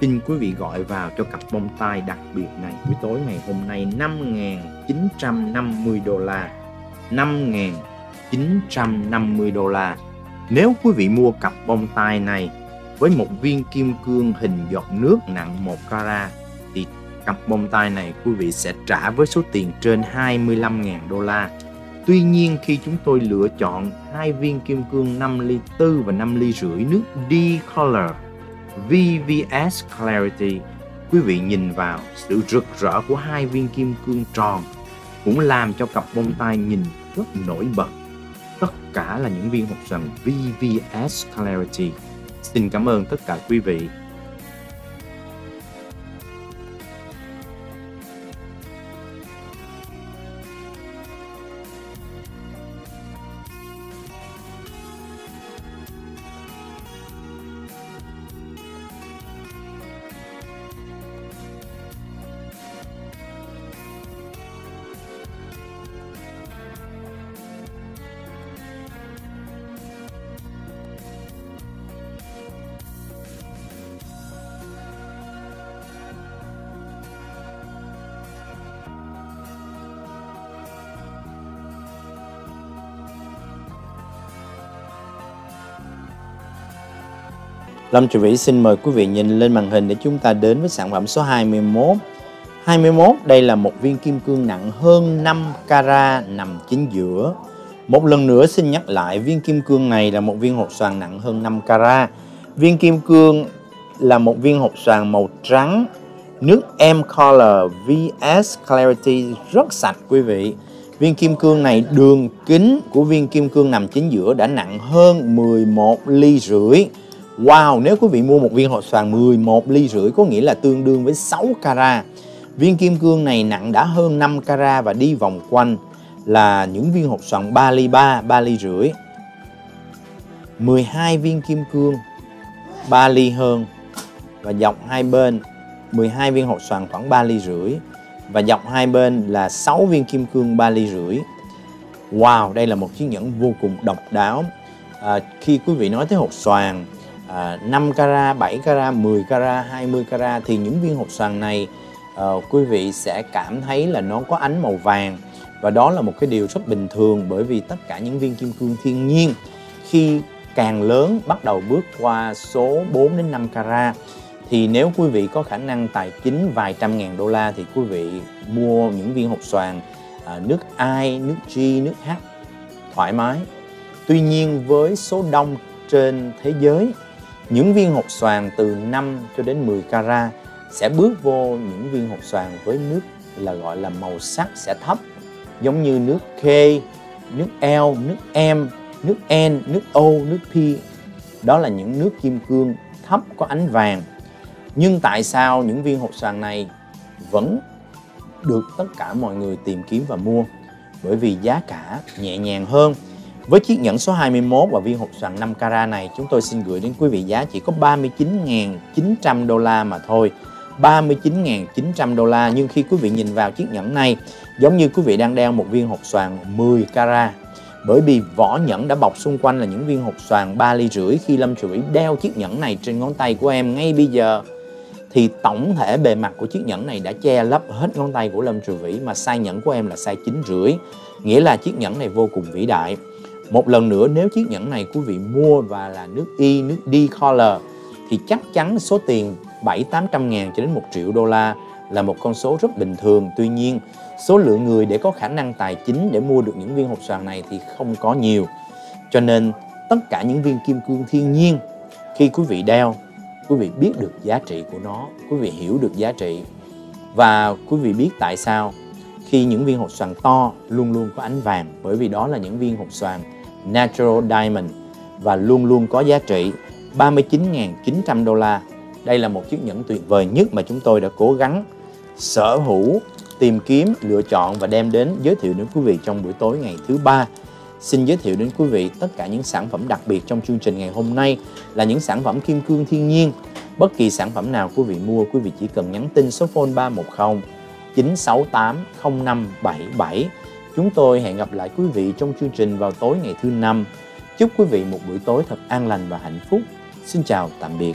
Xin quý vị gọi vào cho cặp bông tai đặc biệt này buổi tối ngày hôm nay 5.950 đô la. 5.950 đô la nếu quý vị mua cặp bông tai này với một viên kim cương hình giọt nước nặng 1 carat thì cặp bông tai này quý vị sẽ trả với số tiền trên 25.000 đô la. Tuy nhiên khi chúng tôi lựa chọn hai viên kim cương 5 ly 4 và 5 ly rưỡi nước D-Color VVS Clarity, quý vị nhìn vào sự rực rỡ của hai viên kim cương tròn cũng làm cho cặp bông tai nhìn rất nổi bật tất cả là những viên hộp sần VVS Clarity. Xin cảm ơn tất cả quý vị Lâm Trì Vĩ xin mời quý vị nhìn lên màn hình để chúng ta đến với sản phẩm số 21. 21 đây là một viên kim cương nặng hơn 5 carat nằm chính giữa. Một lần nữa xin nhắc lại viên kim cương này là một viên hộp xoàn nặng hơn 5 carat. Viên kim cương là một viên hộp xoàn màu trắng, nước M Color VS Clarity rất sạch quý vị. Viên kim cương này đường kính của viên kim cương nằm chính giữa đã nặng hơn 11 ly rưỡi Wow, nếu quý vị mua một viên hột xoàn 11 ly rưỡi có nghĩa là tương đương với 6 carat. Viên kim cương này nặng đã hơn 5 carat và đi vòng quanh là những viên hột xoàn 3 ly 3, 3 ly rưỡi. 12 viên kim cương 3 ly hơn và dọc hai bên 12 viên hột xoàn khoảng 3 ly rưỡi và dọc hai bên là 6 viên kim cương 3 ly rưỡi. Wow, đây là một chiếc nhẫn vô cùng độc đáo. À, khi quý vị nói tới hột xoàn à, 5 cara, 7 cara, 10 cara, 20 cara thì những viên hộp xoàn này uh, quý vị sẽ cảm thấy là nó có ánh màu vàng và đó là một cái điều rất bình thường bởi vì tất cả những viên kim cương thiên nhiên khi càng lớn bắt đầu bước qua số 4 đến 5 cara thì nếu quý vị có khả năng tài chính vài trăm ngàn đô la thì quý vị mua những viên hộp xoàn à, nước I, nước G, nước H thoải mái. Tuy nhiên với số đông trên thế giới những viên hột xoàn từ 5 cho đến 10 carat sẽ bước vô những viên hột xoàn với nước là gọi là màu sắc sẽ thấp giống như nước K, nước L, nước M, nước N, nước O, nước P. Đó là những nước kim cương thấp có ánh vàng. Nhưng tại sao những viên hột xoàn này vẫn được tất cả mọi người tìm kiếm và mua? Bởi vì giá cả nhẹ nhàng hơn với chiếc nhẫn số 21 và viên hộp xoàn 5 carat này, chúng tôi xin gửi đến quý vị giá chỉ có 39.900 đô la mà thôi. 39.900 đô la nhưng khi quý vị nhìn vào chiếc nhẫn này giống như quý vị đang đeo một viên hộp xoàn 10 carat bởi vì vỏ nhẫn đã bọc xung quanh là những viên hộp xoàn 3 ly rưỡi khi Lâm Trụy đeo chiếc nhẫn này trên ngón tay của em ngay bây giờ thì tổng thể bề mặt của chiếc nhẫn này đã che lấp hết ngón tay của Lâm Trừ Vĩ mà size nhẫn của em là size 9 rưỡi nghĩa là chiếc nhẫn này vô cùng vĩ đại một lần nữa nếu chiếc nhẫn này quý vị mua và là nước Y, nước D color thì chắc chắn số tiền 7 800 ngàn cho đến 1 triệu đô la là một con số rất bình thường. Tuy nhiên, số lượng người để có khả năng tài chính để mua được những viên hộp xoàn này thì không có nhiều. Cho nên tất cả những viên kim cương thiên nhiên khi quý vị đeo quý vị biết được giá trị của nó quý vị hiểu được giá trị và quý vị biết tại sao khi những viên hộp xoàn to luôn luôn có ánh vàng bởi vì đó là những viên hộp xoàn natural diamond và luôn luôn có giá trị 39.900 đô la. Đây là một chiếc nhẫn tuyệt vời nhất mà chúng tôi đã cố gắng sở hữu, tìm kiếm, lựa chọn và đem đến giới thiệu đến quý vị trong buổi tối ngày thứ ba. Xin giới thiệu đến quý vị tất cả những sản phẩm đặc biệt trong chương trình ngày hôm nay là những sản phẩm kim cương thiên nhiên. Bất kỳ sản phẩm nào quý vị mua, quý vị chỉ cần nhắn tin số phone 310 968 0577. Chúng tôi hẹn gặp lại quý vị trong chương trình vào tối ngày thứ năm. Chúc quý vị một buổi tối thật an lành và hạnh phúc. Xin chào, tạm biệt.